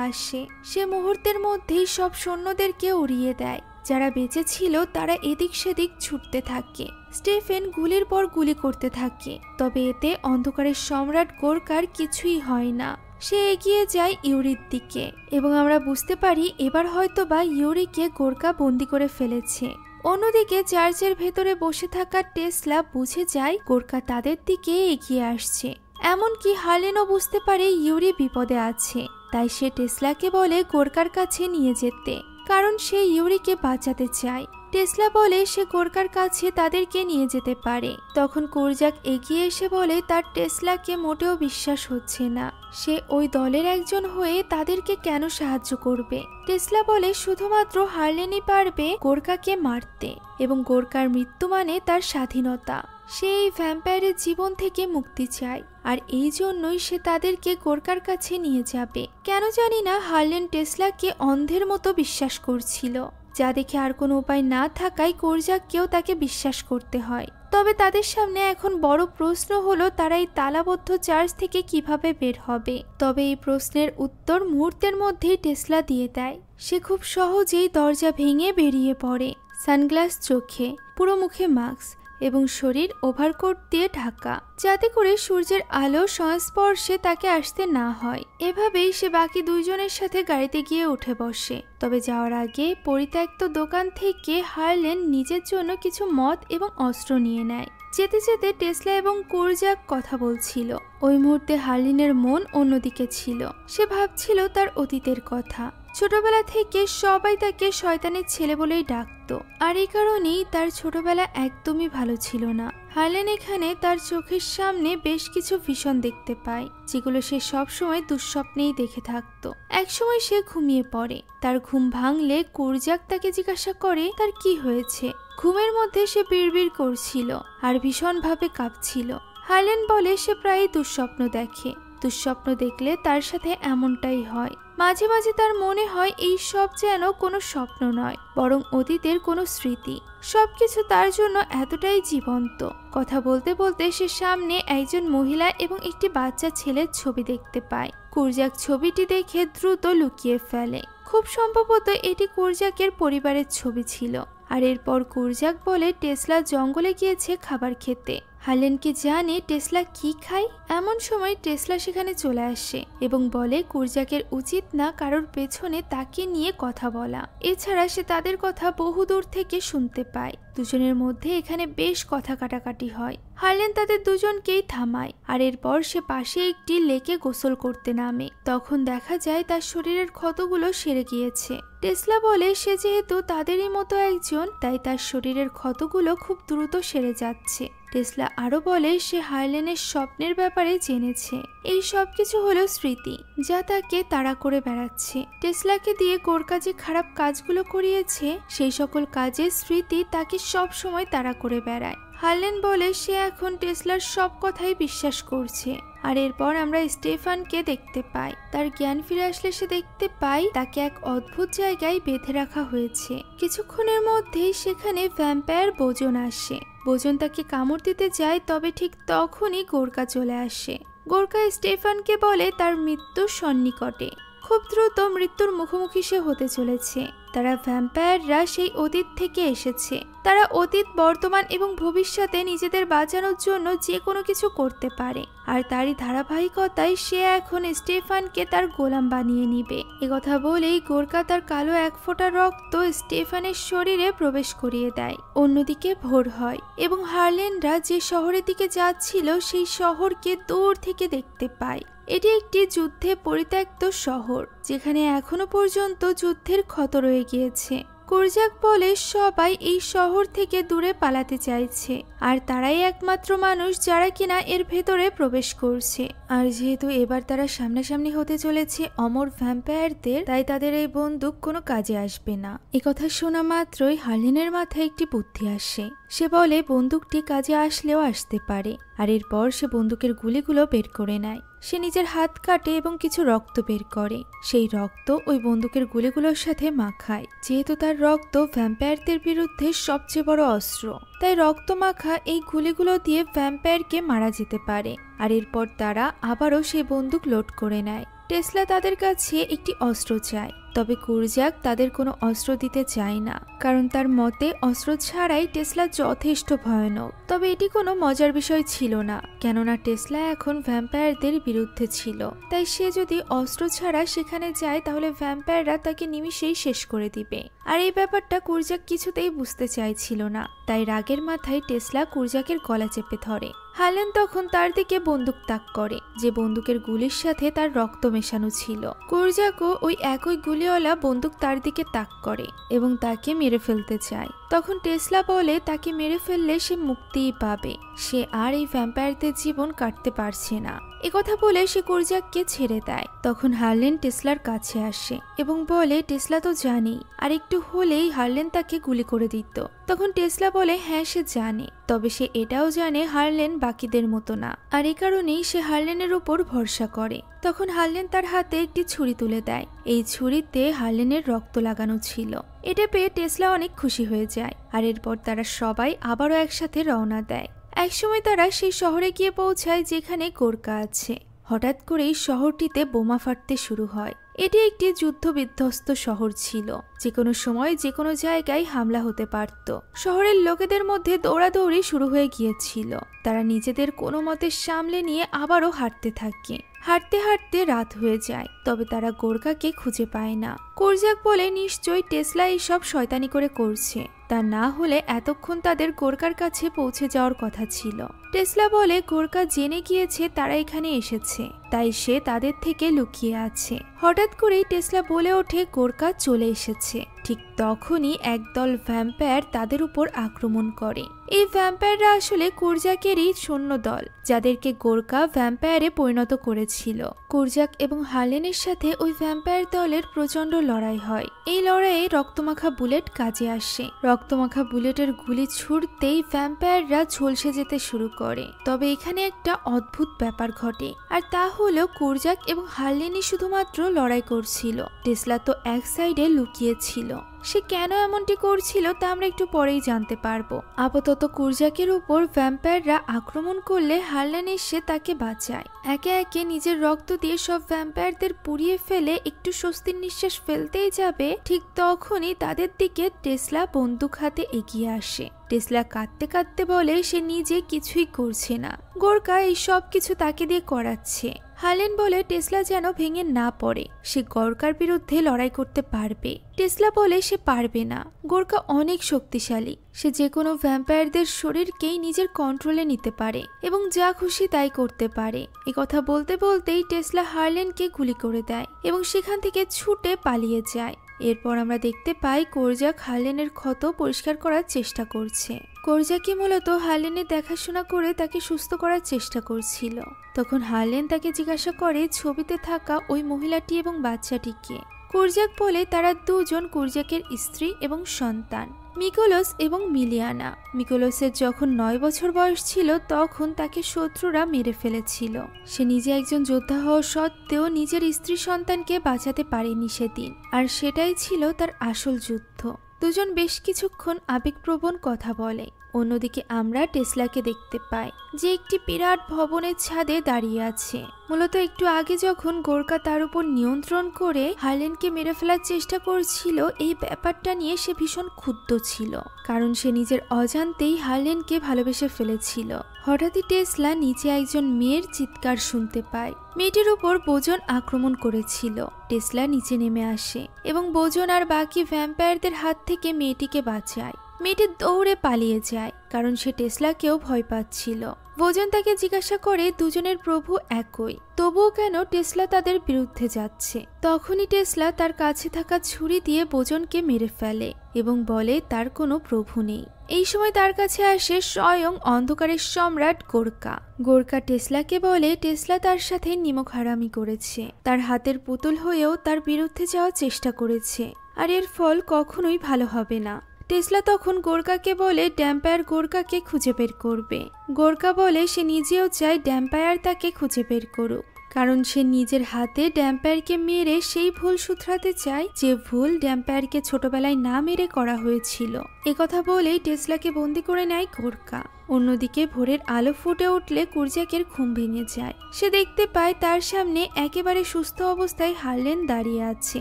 আসে। সে মুহূর্তের মধ্যেই সব সৈন্যদেরকে উড়িয়ে দেয়। যারা বেঁচে ছিল তারা এদিক সেদিক ছুটতে থাকে। স্টেফেন গুলির পর গুলি করতে থাকে। তবে এতে অন্ধকারের সম্রাট গোর্কার কিছুই হয় না। সে এগিয়ে যায় ইউরির দিকে এবং আমরা বুঝতে পারি এবার হয়তো বা ইউরিকে গোর্কা বন্দি করে ফেলেছে। অন্যদিকে চার্চের ভেতরে বসে থাকা টেসলা বুঝে যায় গোর্কা তাদের দিকে এগিয়ে আসছে। এমনকি হালেনও বুঝতে পারে ইউরি বিপদে আছে, তাই সে টেসলাকে বলে গোর্কার কাছে নিয়ে যেতে, কারণ সে ইউরিকে বাঁচাতে চায়। টেসলা বলে সে গোর্কার কাছে তাদেরকে নিয়ে যেতে পারে। তখন কোরজাক এগিয়ে এসে বলে, তার টেসলাকে মোটেও বিশ্বাস হচ্ছে না। সে ওই দলের একজন হয়ে তাদেরকে কেন সাহায্য করবে? টেসলা বলে, শুধুমাত্র হারলেনই পারবে গোর্কাকে মারতে এবং গোর্কার মৃত্যু মানে তার স্বাধীনতা। সে এই ভ্যাম্পায়ারের জীবন থেকে মুক্তি চায় আর এই জন্যই সে তাদেরকে গোর্কার কাছে নিয়ে যাবে। কেন জানি না হার্লেন টেসলাকে অন্ধের মতো বিশ্বাস করছিল। যা দেখে আর কোনো উপায় না থাকায় কোরজাককেও তাকে বিশ্বাস করতে হয়। তবে তাদের সামনে এখন বড় প্রশ্ন হলো, তারা এই তালাবদ্ধ চার্জ থেকে কীভাবে বের হবে? তবে এই প্রশ্নের উত্তর মুহূর্তের মধ্যেই টেসলা দিয়ে দেয়। সে খুব সহজেই দরজা ভেঙে বেরিয়ে পড়ে। সানগ্লাস চোখে, পুরো মুখে মাস্ক এবং শরীর ওভারকোট দিয়ে ঢাকা। যাতে করে সূর্যের আলো সংস্পর্শে তাকে আসতে না হয়। এভাবেই সে বাকি দুইজনের সাথে গাড়িতে গিয়ে উঠে বসে। তবে যাওয়ার আগে পরিত্যক্ত দোকান থেকে হারলেন নিজের জন্য কিছু মদ এবং অস্ত্র নিয়ে নেয়। যেতে যেতে টেসলা এবং কোরজাক কথা বলছিল। ওই মুহূর্তে হার্লিনের মন অন্যদিকে ছিল। সে ভাবছিল তার অতীতের কথা। ছোটবেলা থেকে সবাই তাকে শয়তানের ছেলে বলেই ডাকত। আর এই কারণেই তার ছোটবেলা একদমই ভালো ছিল না। হার্লেন এখানে তার চোখের সামনে বেশ কিছু ভীষণ দেখতে পায়, যেগুলো সে সবসময় দুঃস্বপ্নেই দেখে থাকত। একসময় সে ঘুমিয়ে পড়ে। তার ঘুম ভাঙলে কুরজাক তাকে জিজ্ঞাসা করে, তার কি হয়েছে? ঘুমের মধ্যে সে বিড়বিড় করছিল আর ভীষণভাবে কাঁপছিল। হার্লেন বলে, সে প্রায়ই দুঃস্বপ্ন দেখে। দুঃস্বপ্ন দেখলে তার সাথে এমনটাই হয়। মাঝে মাঝে তার মনে হয় এই সব যেন কোনো স্বপ্ন নয়, বরং অতীতের কোনো স্মৃতি। সবকিছু তার জন্য এতটাই জীবন্ত। কথা বলতে বলতে সে সামনে একজন মহিলা এবং একটি বাচ্চা ছেলের ছবি দেখতে পায়। কুরজাক ছবিটি দেখে দ্রুত লুকিয়ে ফেলে। খুব সম্ভবত এটি কুরজাকের পরিবারের ছবি ছিল। আর এরপর কুরজাক বলে, টেসলা জঙ্গলে গিয়েছে খাবার খেতে। হালেন কি জানে টেসলা কি খায়? এমন সময় টেসলা সেখানে চলে আসে এবং বলে কুরজাকের উচিত না কারোর পেছনে তাকে নিয়ে কথা বলা। এছাড়া সে তাদের কথা বহু দূর থেকে শুনতে পায়। দুজনের মধ্যে এখানে বেশ কথা কাটাকাটি হয়। হারলেন তাদের দুজনকেই থামায় আর এরপর সে পাশে একটি লেকে গোসল করতে নামে। তখন দেখা যায় তার শরীরের ক্ষতগুলো সেরে গিয়েছে। টেসলা বলে, সে যেহেতু তাদেরই মতো একজন, তাই তার শরীরের ক্ষতগুলো খুব দ্রুত সেরে যাচ্ছে। টেসলা আরও বলে, সে হাইল্যান্ডের স্বপ্নের ব্যাপারে জেনেছে। এই সব কিছু হলো স্মৃতি, যা তাকে তাড়া করে বেড়াচ্ছে। টেসলাকে দিয়ে কোর কাজে খারাপ কাজগুলো করিয়েছে, সেই সকল কাজের স্মৃতি তাকে সব সময় তাড়া করে বেড়ায়। হার্লেন বলে, সে এখন টেসলার সব কথাই বিশ্বাস করছে। আর এরপর আমরা স্টেফানকে দেখতে পাই। তার জ্ঞান ফিরে আসলে সে দেখতে পাই তাকে এক অদ্ভুত জায়গায় বেঁধে রাখা হয়েছে। কিছুক্ষণের মধ্যেই সেখানে ভ্যাম্পায়ার বোজন আসে। বোজন তাকে কামড় দিতে যায়, তবে ঠিক তখনই গোর্কা চলে আসে। গোর্কা স্টেফানকে বলে তার মৃত্যুর সন্নিকটে। খুব দ্রুত মৃত্যুর মুখোমুখি সে হতে চলেছে। তারা ভ্যাম্পায়াররা সেই অতীত থেকে এসেছে। তারা অতীত, বর্তমান এবং ভবিষ্যতে নিজেদের বাঁচানোর জন্য যে কোনো কিছু করতে পারে। আর তারই ধারাবাহিকতায় সে এখন স্টেফানকে তার গোলাম বানিয়ে নিবে। কথা বলেই গোর্কা তার কালো এক ফোঁটা রক্ত স্টেফানের শরীরে প্রবেশ করিয়ে দেয়। অন্যদিকে ভোর হয় এবং হার্লেনরা যে শহরের দিকে যাচ্ছিল সেই শহরকে দূর থেকে দেখতে পায়। এটি একটি যুদ্ধে পরিত্যক্ত শহর, যেখানে এখনও পর্যন্ত যুদ্ধের ক্ষত রয়ে গিয়েছে। কোরজাক বলে, সবাই এই শহর থেকে দূরে পালাতে চাইছে, আর তারাই একমাত্র মানুষ যারা কিনা এর ভেতরে প্রবেশ করছে। আর যেহেতু এবার তারা সামনাসামনি হতে চলেছে অমর ভ্যাম্পায়ারদের, তাই তাদের এই বন্দুক কোনো কাজে আসবে না। এ কথা শোনা মাত্রই হার্লিনের মাথায় একটি বুদ্ধি আসে। সে বলে, বন্দুকটি কাজে আসলেও আসতে পারে। আর এরপর সে বন্দুকের গুলিগুলো বের করে নেয়। সে নিজের হাত কাটে এবং কিছু রক্ত বের করে। সেই রক্ত ওই বন্দুকের গুলিগুলোর সাথে মাখায়, যেহেতু তার রক্ত ভ্যাম্পায়ারদের বিরুদ্ধে সবচেয়ে বড় অস্ত্র। তাই রক্ত মাখা এই গুলিগুলো দিয়ে ভ্যাম্পায়ারকে মারা যেতে পারে। আর এরপর তারা আবারও সেই বন্দুক লোড করে নেয়। টেসলা তাদের কাছে একটি অস্ত্র চায়। তবে কুরজাক তাদের কোনো অস্ত্র দিতে চায় না, কারণ তার মতে অস্ত্র ছাড়াই টেসলা যথেষ্ট ভয়ানক। তবে এটি কোনো মজার বিষয় ছিল না, কেননা টেসলা এখন ভ্যাম্পায়ারদের বিরুদ্ধে ছিল। তাই সে যদি অস্ত্র ছাড়া সেখানে যায়, তাহলে ভ্যাম্পায়াররা তাকে নিমিশেই শেষ করে দিবে। আর এই ব্যাপারটা কুরজাক কিছুতেই বুঝতে চাইছিল না, তাই রাগের মাথায় টেসলা কুরজাকের গলা চেপে ধরে। হালেন তখন তার দিকে বন্দুক তাক করে, যে বন্দুকের গুলির সাথে তার রক্ত মেশানো ছিল। কোরজাকো ওই একই গুলিওয়ালা বন্দুক তার দিকে তাক করে এবং তাকে মেরে ফেলতে চায়। তখন টেসলা বলে, তাকে মেরে ফেললে সে মুক্তিই পাবে। সে আর এই ভ্যাম্পায়ারদের জীবন কাটতে পারছে না। কথা বলে সে কুরজাককে ছেড়ে দেয়। তখন হার্লেন টেসলার কাছে আসে এবং বলে, টেসলা তো জানেই আর একটু হলেই হার্লেন তাকে গুলি করে দিত। তখন টেসলা বলে হ্যাঁ সে জানে, তবে সে এটাও জানে হার্লেন বাকিদের মতো না। আর এ কারণেই সে হার্লেনের উপর ভরসা করে। তখন হার্লেন তার হাতে একটি ছুরি তুলে দেয়। এই ছুরিতে হার্লেনের রক্ত লাগানো ছিল। এটা পেয়ে টেসলা অনেক খুশি হয়ে যায়। আর এরপর তারা সবাই আবারও একসাথে রওনা দেয়। একসময় তারা সেই শহরে গিয়ে পৌঁছায় যেখানে গোরকা আছে। হঠাৎ করেই শহরটিতে বোমা ফাটতে শুরু হয়। এটি একটি যুদ্ধ বিধ্বস্ত শহর ছিল। যে কোনো সময় যে কোনো জায়গায় হামলা হতে পারত। শহরের লোকেদের মধ্যে দৌড়াদৌড়ি শুরু হয়ে গিয়েছিল। তারা নিজেদের কোনো মতে সামলে নিয়ে আবারও হাঁটতে থাকে। হাঁটতে হাঁটতে রাত হয়ে যায়, তবে তারা গোর্খাকে খুঁজে পায় না। কোরজাক বলে, নিশ্চয়ই টেসলা এইসব শয়তানি করে করছে। তা না হলে এতক্ষণ তাদের গোর্কার কাছে পৌঁছে যাওয়ার কথা ছিল। টেসলা বলে গোর্কা জেনে গিয়েছে তারা এখানে এসেছে, তাই সে তাদের থেকে লুকিয়ে আছে। হঠাৎ করেই টেসলা বলে ওঠে গোর্কা চলে এসেছে। ঠিক তখনই একদল ভ্যাম্পায়ার তাদের উপর আক্রমণ করে। এই ভ্যাম্পায়াররা আসলে কোরজাকেরই সৈন্য দল যাদেরকে গোর্কা ভ্যাম্পায়ারে পরিণত করেছিল। কুরজাক এবং হার্লেনের সাথে ওই ভ্যাম্পায়ার দলের প্রচণ্ড লড়াই হয়। এই লড়াইয়ে রক্তমাখা বুলেট কাজে আসে। রক্তমাখা বুলেটের গুলি ছুড়তেই ভ্যাম্পায়াররা ঝলসে যেতে শুরু করে। তবে এখানে একটা অদ্ভুত ব্যাপার ঘটে, আর তা হলো কুরজাক এবং হার্লেনি শুধুমাত্র লড়াই করছিল। টেসলা তো এক সাইডে লুকিয়েছিল। সে কেন এমনটি করছিল তা আমরা একটু পরেই জানতে পারব। আপাতত কুরজাকের উপর ভ্যাম্পায়াররা আক্রমণ করলে হারলেন এসে তাকে বাঁচায়। একে একে নিজের রক্ত দিয়ে সব ভ্যাম্পায়ারদের পুড়িয়ে ফেলে একটু স্বস্তির নিঃশ্বাস ফেলতেই যাবে, ঠিক তখনই তাদের দিকে টেসলা বন্দুক হাতে এগিয়ে আসে। টেসলা কাঁদতে কাঁদতে বলে, সে নিজে কিছুই করছে না। গোর্কা এই সব কিছু তাকে দিয়ে করাচ্ছে। হালেন বলে টেসলা যেন ভেঙে না পড়ে। সে গর্কার বিরুদ্ধে লড়াই করতে পারবে। টেসলা বলে সে পারবে না। গোর্কা অনেক শক্তিশালী। সে যে কোনো ভ্যাম্পায়ারদের শরীরকেই নিজের কন্ট্রোলে নিতে পারে এবং যা খুশি তাই করতে পারে। এ কথা বলতে বলতেই টেসলা হারলেনকে গুলি করে দেয় এবং সেখান থেকে ছুটে পালিয়ে যায়। এরপর আমরা দেখতে পাই কোরজাক হালেনের ক্ষত পরিষ্কার করার চেষ্টা করছে। কোরজাকি মূলত হার্লেনের দেখাশোনা করে তাকে সুস্থ করার চেষ্টা করছিল। তখন হালেন তাকে জিজ্ঞাসা করে ছবিতে থাকা ওই মহিলাটি এবং বাচ্চাটিকে। কুরজাক বলে তারা দুজন কুরজাকের স্ত্রী এবং সন্তান। মিকোলস এবং মিলিয়ানা। মিকোলসের যখন নয় বছর বয়স ছিল, তখন তাকে শত্রুরা মেরে ফেলেছিল। সে নিজে একজন যোদ্ধা হওয়া সত্ত্বেও নিজের স্ত্রী সন্তানকে বাঁচাতে পারেনি সেদিন, আর সেটাই ছিল তার আসল যুদ্ধ। দুজন বেশ কিছুক্ষণ আবেগপ্রবণ কথা বলে। অন্যদিকে আমরা টেসলাকে দেখতে পাই, যে একটি বিরাট ভবনের ছাদে দাঁড়িয়ে আছে। মূলত একটু আগে যখন গোর্কা তার উপর নিয়ন্ত্রণ করে হার্লেনকে মেরে ফেলার চেষ্টা করছিল, এই ব্যাপারটা নিয়ে সে ভীষণ ক্ষুব্ধ ছিল, কারণ সে নিজের অজান্তেই হার্লেনকে ভালোবেসে ফেলেছিল। হঠাৎই টেসলা নিচে একজন মেয়ের চিৎকার শুনতে পায়। মেয়েটির উপর বোজন আক্রমণ করেছিল। টেসলা নিচে নেমে আসে এবং বোজন আর বাকি ভ্যাম্পায়ারদের হাত থেকে মেয়েটিকে বাঁচায়। মেয়েটি দৌড়ে পালিয়ে যায়, কারণ সে টেসলাকেও ভয় পাচ্ছিল। ভোজন তাকে জিজ্ঞাসা করে, দুজনের প্রভু একই, তবুও কেন টেসলা তাদের বিরুদ্ধে যাচ্ছে? তখনই টেসলা তার কাছে থাকা ছুরি দিয়ে ভোজনকে মেরে ফেলে এবং বলে, তার কোনো প্রভু নেই। এই সময় তার কাছে আসে স্বয়ং অন্ধকারের সম্রাট গোর্কা গোর্কা টেসলাকে বলে, টেসলা তার সাথে নিমক হারামি করেছে। তার হাতের পুতুল হয়েও তার বিরুদ্ধে যাওয়ার চেষ্টা করেছে। আর এর ফল কখনোই ভালো হবে না। টেসলা তখন গোর্কাকে বলে, ড্যাম্পায়ার গোর্কাকে খুঁজে বের করবে। গোর্কা বলে, সে নিজেও চায় ড্যাম্পায়ার তাকে খুঁজে বের করুক। কারণ সে নিজের হাতে ড্যাম্পায়ারকে মেরে সেই ভুল শুধরাতে চায় যে ভুল ড্যাম্পায়ারকে ছোটবেলায় না মেরে করা হয়েছিল। একথা বলেই টেসলাকে বন্দি করে নেয় গোর্কা। অন্যদিকে ভোরের আলো ফুটে উঠলে কুরজাকের ঘুম ভেঙে যায়। সে দেখতে পায় তার সামনে একেবারে সুস্থ অবস্থায় হারলেন দাঁড়িয়ে আছে।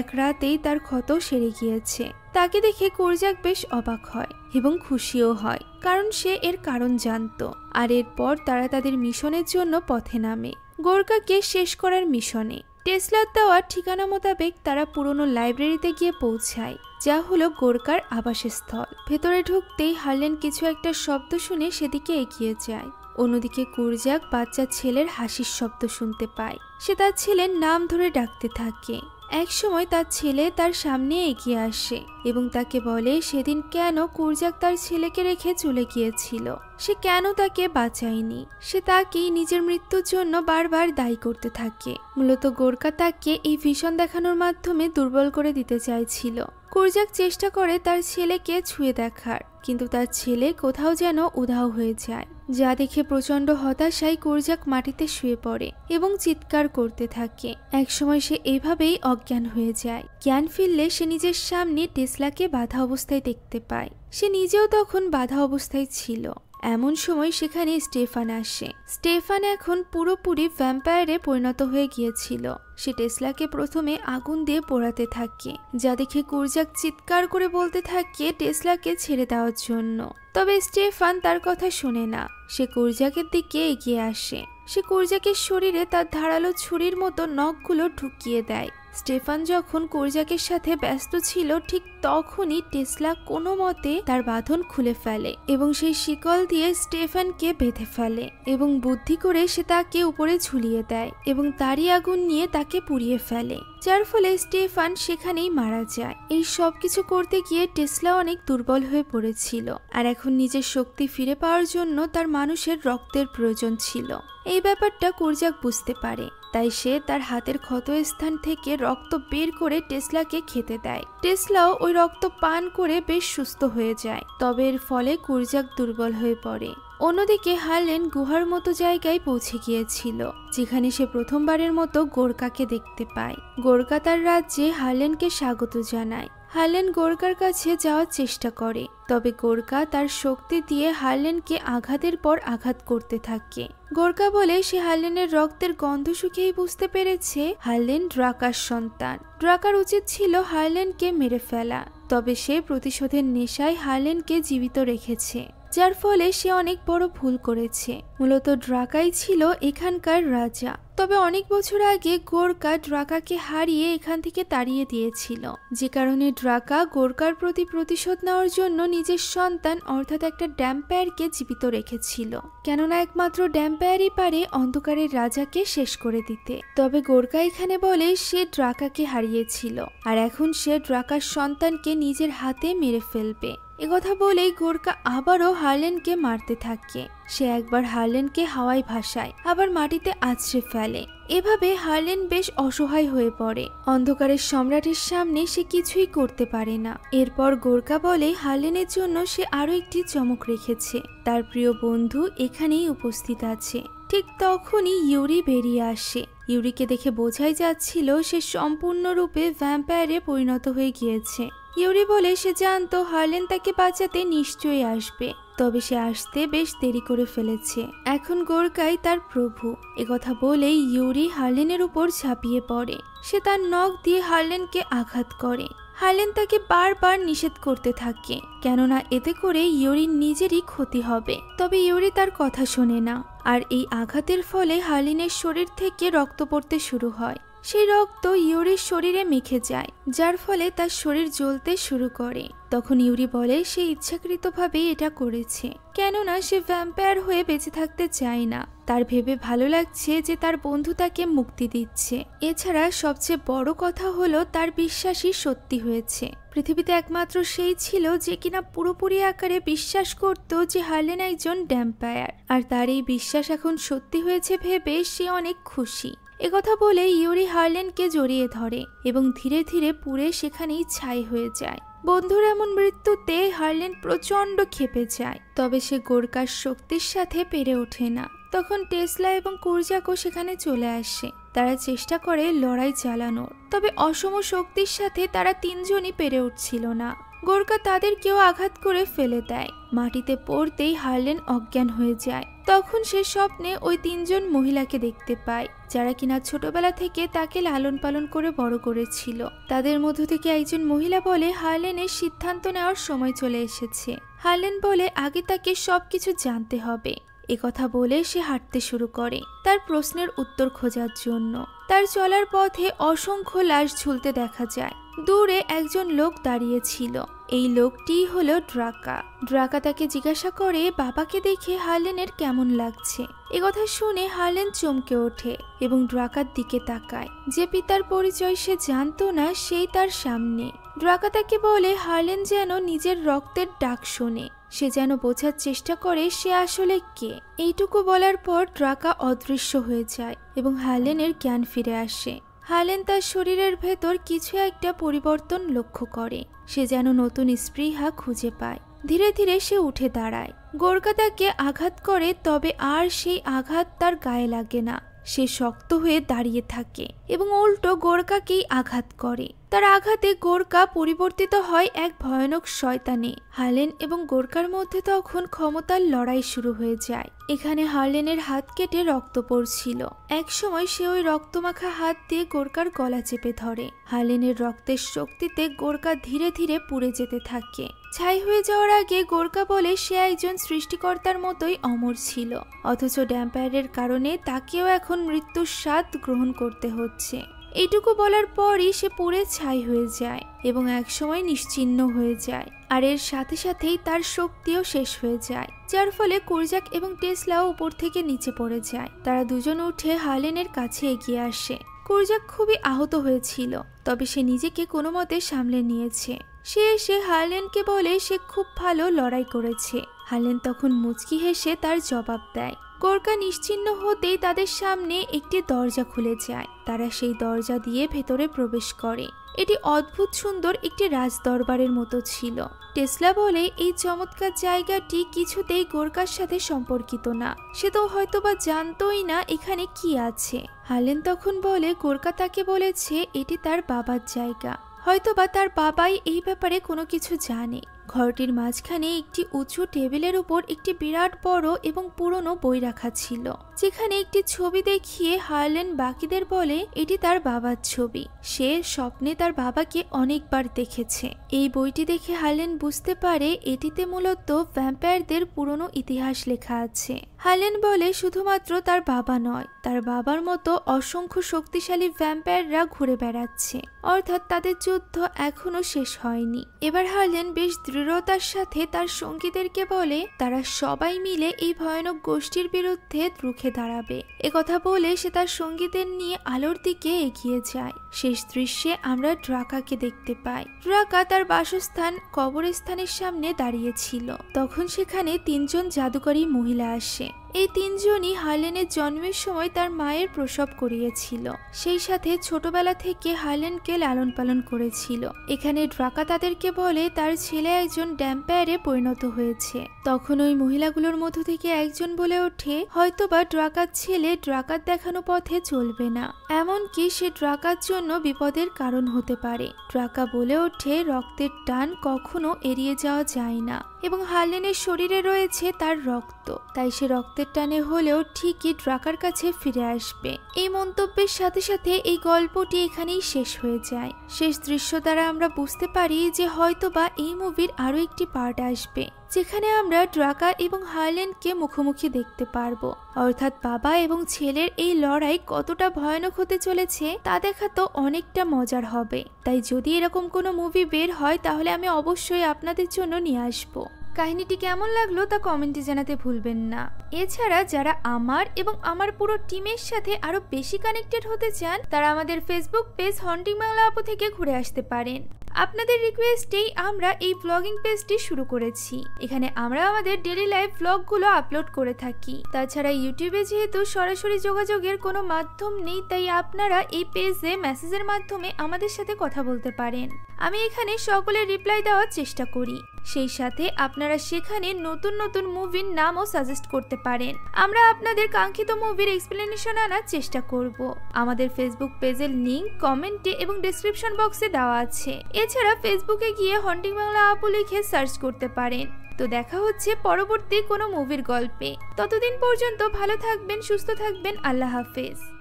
এক রাতেই তার ক্ষত সেরে গিয়েছে। তাকে দেখে কুরজাক বেশ অবাক হয় এবং খুশিও হয়, কারণ সে এর কারণ জানত। আর এরপর তারা তাদের মিশনের জন্য পথে নামে। গোর্কাকে শেষ করার মিশনে টেসলার দেওয়ার ঠিকানা মোতাবেক তারা পুরনো লাইব্রেরিতে গিয়ে পৌঁছায়, যা হলো গোরকার আবাসস্থল। ভেতরে ঢুকতেই হারলেন কিছু একটা শব্দ শুনে সেদিকে এগিয়ে যায়। অন্যদিকে কুরজাক বাচ্চা ছেলের হাসির শব্দ শুনতে পায়। সে তার ছেলের নাম ধরে ডাকতে থাকে। এক সময় তার ছেলে তার সামনে এগিয়ে আসে এবং তাকে বলে সেদিন কেন কুরজাক তার ছেলেকে রেখে চলে গিয়েছিল? সে কেন তাকে বাঁচায়নি? সে তাকেই নিজের মৃত্যুর জন্য বারবার দায়ী করতে থাকে। মূলত গোর্কা তাকে এই ভীষণ দেখানোর মাধ্যমে দুর্বল করে দিতে চাইছিল। কুরজাক চেষ্টা করে তার ছেলেকে ছুঁয়ে দেখার। কিন্তু তার ছেলে কোথাও যেন উধাও হয়ে যায়। যা দেখে প্রচণ্ড হতাশায় কুরজাক মাটিতে শুয়ে পড়ে এবং চিৎকার করতে থাকে। একসময় সে এভাবেই অজ্ঞান হয়ে যায়। জ্ঞান ফিরলে সে নিজের সামনে টেসলাকে বাধা অবস্থায় দেখতে পায়। সে নিজেও তখন বাধা অবস্থায় ছিল। এমন সময় সেখানে স্টেফান আসে। স্টেফান এখন পুরোপুরি ভ্যাম্পায়ারে পরিণত হয়ে গিয়েছিল। সে টেসলাকে প্রথমে আগুন দিয়ে পোড়াতে থাকে, যা দেখে কুরজাক চিৎকার করে বলতে থাকে টেসলাকে ছেড়ে দেওয়ার জন্য। তবে স্টেফান তার কথা শুনে না। সে কুরজাকের দিকে এগিয়ে আসে। সে কুরজাকের শরীরে তার ধারালো ছুরির মতো নখগুলো ঢুকিয়ে দেয়। স্টেফান যখন কোরজাকের সাথে ব্যস্ত ছিল, ঠিক তখনই টেসলা কোনো মতে তার বাঁধন খুলে ফেলে এবং সেই শিকল দিয়ে স্টেফানকে বেঁধে ফেলে এবং বুদ্ধি করে সে তাকে উপরে ঝুলিয়ে দেয় এবং তারই আগুন নিয়ে তাকে পুড়িয়ে ফেলে, যার ফলে স্টেফান সেখানেই মারা যায়। এই সব কিছু করতে গিয়ে টেসলা অনেক দুর্বল হয়ে পড়েছিল আর এখন নিজের শক্তি ফিরে পাওয়ার জন্য তার মানুষের রক্তের প্রয়োজন ছিল। এই ব্যাপারটা কুরজাক বুঝতে পারে। তাই সে তার হাতের ক্ষত স্থান থেকে রক্ত বের করে টেসলাকে খেতে দেয়। টেসলাও ওই রক্ত পান করে বেশ সুস্থ হয়ে যায়। তবে এর ফলে কুরজাক দুর্বল হয়ে পড়ে। অন্যদিকে হারলেন গুহার মতো জায়গায় পৌঁছে গিয়েছিল, যেখানে সে প্রথমবারের মতো গোরকাকে দেখতে পায়। গোরকা তার রাজ্যে হারলেনকে স্বাগত জানায়। হারলেন গোর্কার কাছে যাওয়ার চেষ্টা করে, তবে গোর্কা তার শক্তি দিয়ে হারলেনকে আঘাতের পর আঘাত করতে থাকে। গোর্কা বলে সে হারলেনের রক্তের গন্ধ শুকিয়েই বুঝতে পেরেছে হারলেন ড্রাকার সন্তান। ড্রাকার উচিত ছিল হারলেনকে মেরে ফেলা, তবে সে প্রতিশোধের নেশায় হারলেনকে জীবিত রেখেছে, যার ফলে সে অনেক বড় ভুল করেছে। মূলত ড্রাকাই ছিল এখানকার রাজা। তবে অনেক বছর আগে গোর্কা ড্রাকাকে হারিয়ে এখান থেকে তাড়িয়ে দিয়েছিল। যে কারণে ড্রাকা গোর্কার প্রতি প্রতিশোধ নেওয়ার জন্য নিজের সন্তান, অর্থাৎ একটা ড্যাম্পায়ারকে জীবিত রেখেছিল। কেননা একমাত্র ড্যাম্পায়ারই পারে অন্ধকারের রাজাকে শেষ করে দিতে। তবে গোর্কা এখানে বলে, সে ড্রাকাকে হারিয়েছিল। আর এখন সে ড্রাকার সন্তানকে নিজের হাতে মেরে ফেলবে। একথা বলেই গোর্কা আবারও হার্লেনকে মারতে থাকে। সে একবার হার্লেনকে হাওয়ায় ভাসায় আবার মাটিতে আছড়ে ফেলে। এভাবে হার্লেন বেশ অসহায় হয়ে পড়ে। অন্ধকারের সম্রাটের সামনে সে কিছুই করতে পারে না। এরপর গোর্কা বলে হার্লেনের জন্য সে আরও একটি চমক রেখেছে। তার প্রিয় বন্ধু এখানেই উপস্থিত আছে। ঠিক তখনই ইউরি বেরিয়ে আসে। ইউরিকে দেখে বোঝাই যাচ্ছিল সে সম্পূর্ণরূপে ভ্যাম্পায়ারে পরিণত হয়ে গিয়েছে। ইউরি বলে সে জানতো হার্লেন তাকে বাঁচাতে নিশ্চয়ই আসবে, তবে সে আসতে বেশ দেরি করে ফেলেছে। এখন গোরকাই তার প্রভু। কথা বলেই ইউরি হার্লেনের উপর ঝাঁপিয়ে পড়ে। সে তার নখ দিয়ে হার্লেনকে আঘাত করে। হার্লেন তাকে বারবার নিষেধ করতে থাকে, কেননা এতে করে ইউরির নিজেরই ক্ষতি হবে। তবে ইউরি তার কথা শোনে না, আর এই আঘাতের ফলে হার্লিনের শরীর থেকে রক্ত পড়তে শুরু হয়। সেই রক্ত ইউরির শরীরে মেখে যায়, যার ফলে তার শরীর জ্বলতে শুরু করে। তখন ইউরি বলে, সে ইচ্ছাকৃতভাবেই এটা করেছে। কেননা সে ভ্যাম্পায়ার হয়ে বেঁচে থাকতে চায় না। তার ভেবে ভালো লাগছে যে তার বন্ধু তাকে মুক্তি দিচ্ছে। এছাড়া সবচেয়ে বড় কথা হলো তার বিশ্বাসই সত্যি হয়েছে। পৃথিবীতে একমাত্র সেই ছিল যে কিনা পুরোপুরি আকারে বিশ্বাস করত যে হার্লেন একজন ড্যাম্পায়ার। আর তার এই বিশ্বাস এখন সত্যি হয়েছে ভেবে সে অনেক খুশি। একথা বলে ইউরি হার্লেনকে জড়িয়ে ধরে এবং ধীরে ধীরে পুড়ে সেখানেই ছাই হয়ে যায়। বন্ধুর এমন মৃত্যুতে হার্লেন প্রচণ্ড খেপে যায়, তবে সে গোরকার শক্তির সাথে পেরে ওঠে না। তখন টেসলা এবং কুরজাকও সেখানে চলে আসে। তারা চেষ্টা করে লড়াই চালানোর, তবে অসম শক্তির সাথে তারা তিনজনই পেরে উঠছিল না। গোরকা তাদের কেউ আঘাত করে ফেলে দেয়। মাটিতে পড়তেই হারলেন অজ্ঞান হয়ে যায়। তখন সে স্বপ্নে ওই তিনজন মহিলাকে দেখতে পায়, যারা কিনা ছোটবেলা থেকে তাকে লালন পালন করে বড় করেছিল। তাদের মধ্য থেকে একজন মহিলা বলে হার্লেনের সিদ্ধান্ত নেওয়ার সময় চলে এসেছে। হার্লেন বলে আগে তাকে সবকিছু জানতে হবে। কথা বলে সে হাঁটতে শুরু করে। তার প্রশ্নের উত্তর খোঁজার জন্য। তার চলার পথে অসংখ্য লাশ ঝুলতে দেখা যায়। দূরে একজন লোক দাঁড়িয়ে ছিল। এই লোকটি হলো ড্রাকা। ড্রাকা তাকে জিজ্ঞাসা করে, বাবাকে দেখে হার্লেনের কেমন লাগছে? এ কথা শুনে হার্লেন চমকে ওঠে এবং ড্রাকার দিকে তাকায়। যে পিতার পরিচয় সে জানতো না, সেই তার সামনে। ড্রাকা তাকে বলে, হার্লেন যেন নিজের রক্তের ডাক শোনে। সে যেন বোঝার চেষ্টা করে সে আসলে কে। এইটুকু বলার পর ড্রাকা অদৃশ্য হয়ে যায় এবং হার্লেনের জ্ঞান ফিরে আসে। হালেন তার শরীরের ভেতর কিছু একটা পরিবর্তন লক্ষ্য করে। সে যেন নতুন স্পৃহা খুঁজে পায়। ধীরে ধীরে সে উঠে দাঁড়ায়। গোর্খা তাকে আঘাত করে তবে আর সেই আঘাত তার গায়ে লাগে না। সে শক্ত হয়ে দাঁড়িয়ে থাকে এবং উল্টো গোর্কাকেই আঘাত করে। তার আঘাতে গোর্কা পরিবর্তিত হয় এক ভয়ানক শয়তানে। হালেন এবং গোর্কার মধ্যে তখন ক্ষমতার লড়াই শুরু হয়ে যায়। এখানে হার্লেনের হাত কেটে রক্ত পড়ছিল। একসময় সে ওই রক্তমাখা হাত দিয়ে গোর্কার গলা চেপে ধরে। হার্লেনের রক্তের শক্তিতে গোর্কা ধীরে ধীরে পুড়ে যেতে থাকে। ছাই হয়ে যাওয়ার আগে গোর্কা বলে সে একজন সৃষ্টিকর্তার মতোই অমর ছিল। অথচ ড্যাম্পায়ারের কারণে তাকেও এখন মৃত্যুর স্বাদ গ্রহণ করতে হচ্ছে। এইটুকু বলার পরই সে পুড়ে ছাই হয়ে যায় এবং একসময় নিশ্চিন্ন হয়ে যায়। আর এর সাথে সাথেই তার শক্তিও শেষ হয়ে যায়, যার ফলে কুরজাক এবং টেসলাও উপর থেকে নিচে পড়ে যায়। তারা দুজন উঠে হালেনের কাছে এগিয়ে আসে। কুরজাক খুবই আহত হয়েছিল, তবে সে নিজেকে কোনো মতে সামলে নিয়েছে। সে এসে হার্লেনকে বলে সে খুব ভালো লড়াই করেছে। হার্লেন তখন মুচকি হেসে তার জবাব দেয়। গোর্কা নিশ্চিন্ন হতেই তাদের সামনে একটি দরজা খুলে যায়। তারা সেই দরজা দিয়ে ভেতরে প্রবেশ করে। এটি অদ্ভুত সুন্দর একটি রাজদরবারের মতো ছিল। টেসলা বলে, এই চমৎকার জায়গাটি কিছুতেই গোর্কার সাথে সম্পর্কিত না। সে তো হয়তো বা জানতই না এখানে কি আছে। হালেন তখন বলে গোর্কা তাকে বলেছে, এটি তার বাবার জায়গা। হয়তোবা তার বাবাই এই ব্যাপারে কোনো কিছু জানে। ঘরটির মাঝখানে একটি উঁচু টেবিলের উপর একটি বিরাট বড় এবং পুরনো বই রাখা ছিল, যেখানে একটি ছবি দেখিয়ে হারলেন বাকিদের বলে, এটি তার বাবার ছবি। সে স্বপ্নে তার বাবাকে অনেকবার দেখেছে। এই বইটি দেখে হারলেন বুঝতে পারে, এটিতে মূলত ভ্যাম্পায়ারদের পুরনো ইতিহাস লেখা আছে। হালেন বলে, শুধুমাত্র তার বাবা নয়, তার বাবার মতো অসংখ্য শক্তিশালী ভ্যাম্পায়াররা ঘুরে বেড়াচ্ছে। অর্থাৎ তাদের যুদ্ধ এখনও শেষ হয়নি। এবার হারলেন বেশ দৃঢ়তার সাথে তার সঙ্গীদেরকে বলে, তারা সবাই মিলে এই ভয়ানক গোষ্ঠীর বিরুদ্ধে রুখে দাঁড়াবে। কথা বলে সে তার সঙ্গীদের নিয়ে আলোর দিকে এগিয়ে যায়। শেষ দৃশ্যে আমরা ড্রাকাকে দেখতে পাই। ড্রাকা তার বাসস্থান কবরস্থানের সামনে দাঁড়িয়েছিল। তখন সেখানে তিনজন জাদুকরী মহিলা আসে। এই তিনজনই হার্লেনের জন্মের সময় তার মায়ের প্রসব করিয়েছিল। সেই সাথে ছোটবেলা থেকে হার্লেনকে লালন পালন করেছিল। এখানে ড্রাকা তাদেরকে বলে তার ছেলে একজন ড্যাম্পায়ারে পরিণত হয়েছে। তখন ওই মহিলাগুলোর মধ্য থেকে একজন বলে ওঠে, হয়তোবা ড্রাকার ছেলে ড্রাকার দেখানো পথে চলবে না। এমনকি সে ড্রাকার জন্য বিপদের কারণ হতে পারে। ড্রাকা বলে ওঠে, রক্তের টান কখনো এড়িয়ে যাওয়া যায় না এবং হার্লেনের শরীরে রয়েছে তার রক্ত। তাই সে রক্তের টানে হলেও ঠিকই ড্রাকার কাছে ফিরে আসবে। এই মন্তব্যের সাথে সাথে এই গল্পটি এখানেই শেষ হয়ে যায়। শেষ দৃশ্য দ্বারা আমরা বুঝতে পারি যে হয়তোবা এই মুভির আরও একটি পার্ট আসবে। যেখানে আমরা ড্রাকা এবং হারল্যান্ডকে মুখোমুখি দেখতে পারব। অর্থাৎ বাবা এবং ছেলের এই লড়াই কতটা ভয়ানক হতে চলেছে, তা দেখা তো অনেকটা মজার হবে। তাই যদি এরকম কোনো মুভি বের হয়, তাহলে আমি অবশ্যই আপনাদের জন্য নিয়ে আসব। কাহিনীটি কেমন লাগল তা কমেন্টে জানাতে ভুলবেন না। এছাড়া যারা আমার এবং আমার পুরো টিমের সাথে আরও বেশি কানেক্টেড হতে চান, তারা আমাদের ফেসবুক পেজ হন্টিং বাংলা আপু থেকে ঘুরে আসতে পারেন। আপনাদের রিকোয়েস্টেই আমরা এই ব্লগিং পেজটি শুরু করেছি। এখানে আমরা আমাদের ডেলি লাইফ ব্লগগুলো আপলোড করে থাকি। তাছাড়া ইউটিউবে যেহেতু সরাসরি যোগাযোগের কোনো মাধ্যম নেই, তাই আপনারা এই পেজে মেসেজের মাধ্যমে আমাদের সাথে কথা বলতে পারেন। আমি এখানে সকলের রিপ্লাই দেওয়ার চেষ্টা করি। সেই সাথে আপনারা সেখানে নতুন নতুন মুভির নামও সাজেস্ট করতে পারেন। আমরা আপনাদের কাঙ্ক্ষিত মুভির এক্সপ্লেনেশন আনার চেষ্টা করব। আমাদের ফেসবুক পেজের লিঙ্ক কমেন্টে এবং ডিসক্রিপশন বক্সে দেওয়া আছে। এছাড়া ফেসবুকে গিয়ে হন্টিং বাংলা আপু লিখে সার্চ করতে পারেন। তো দেখা হচ্ছে পরবর্তী কোনো মুভির গল্পে। ততদিন পর্যন্ত ভালো থাকবেন, সুস্থ থাকবেন, আল্লাহ হাফেজ।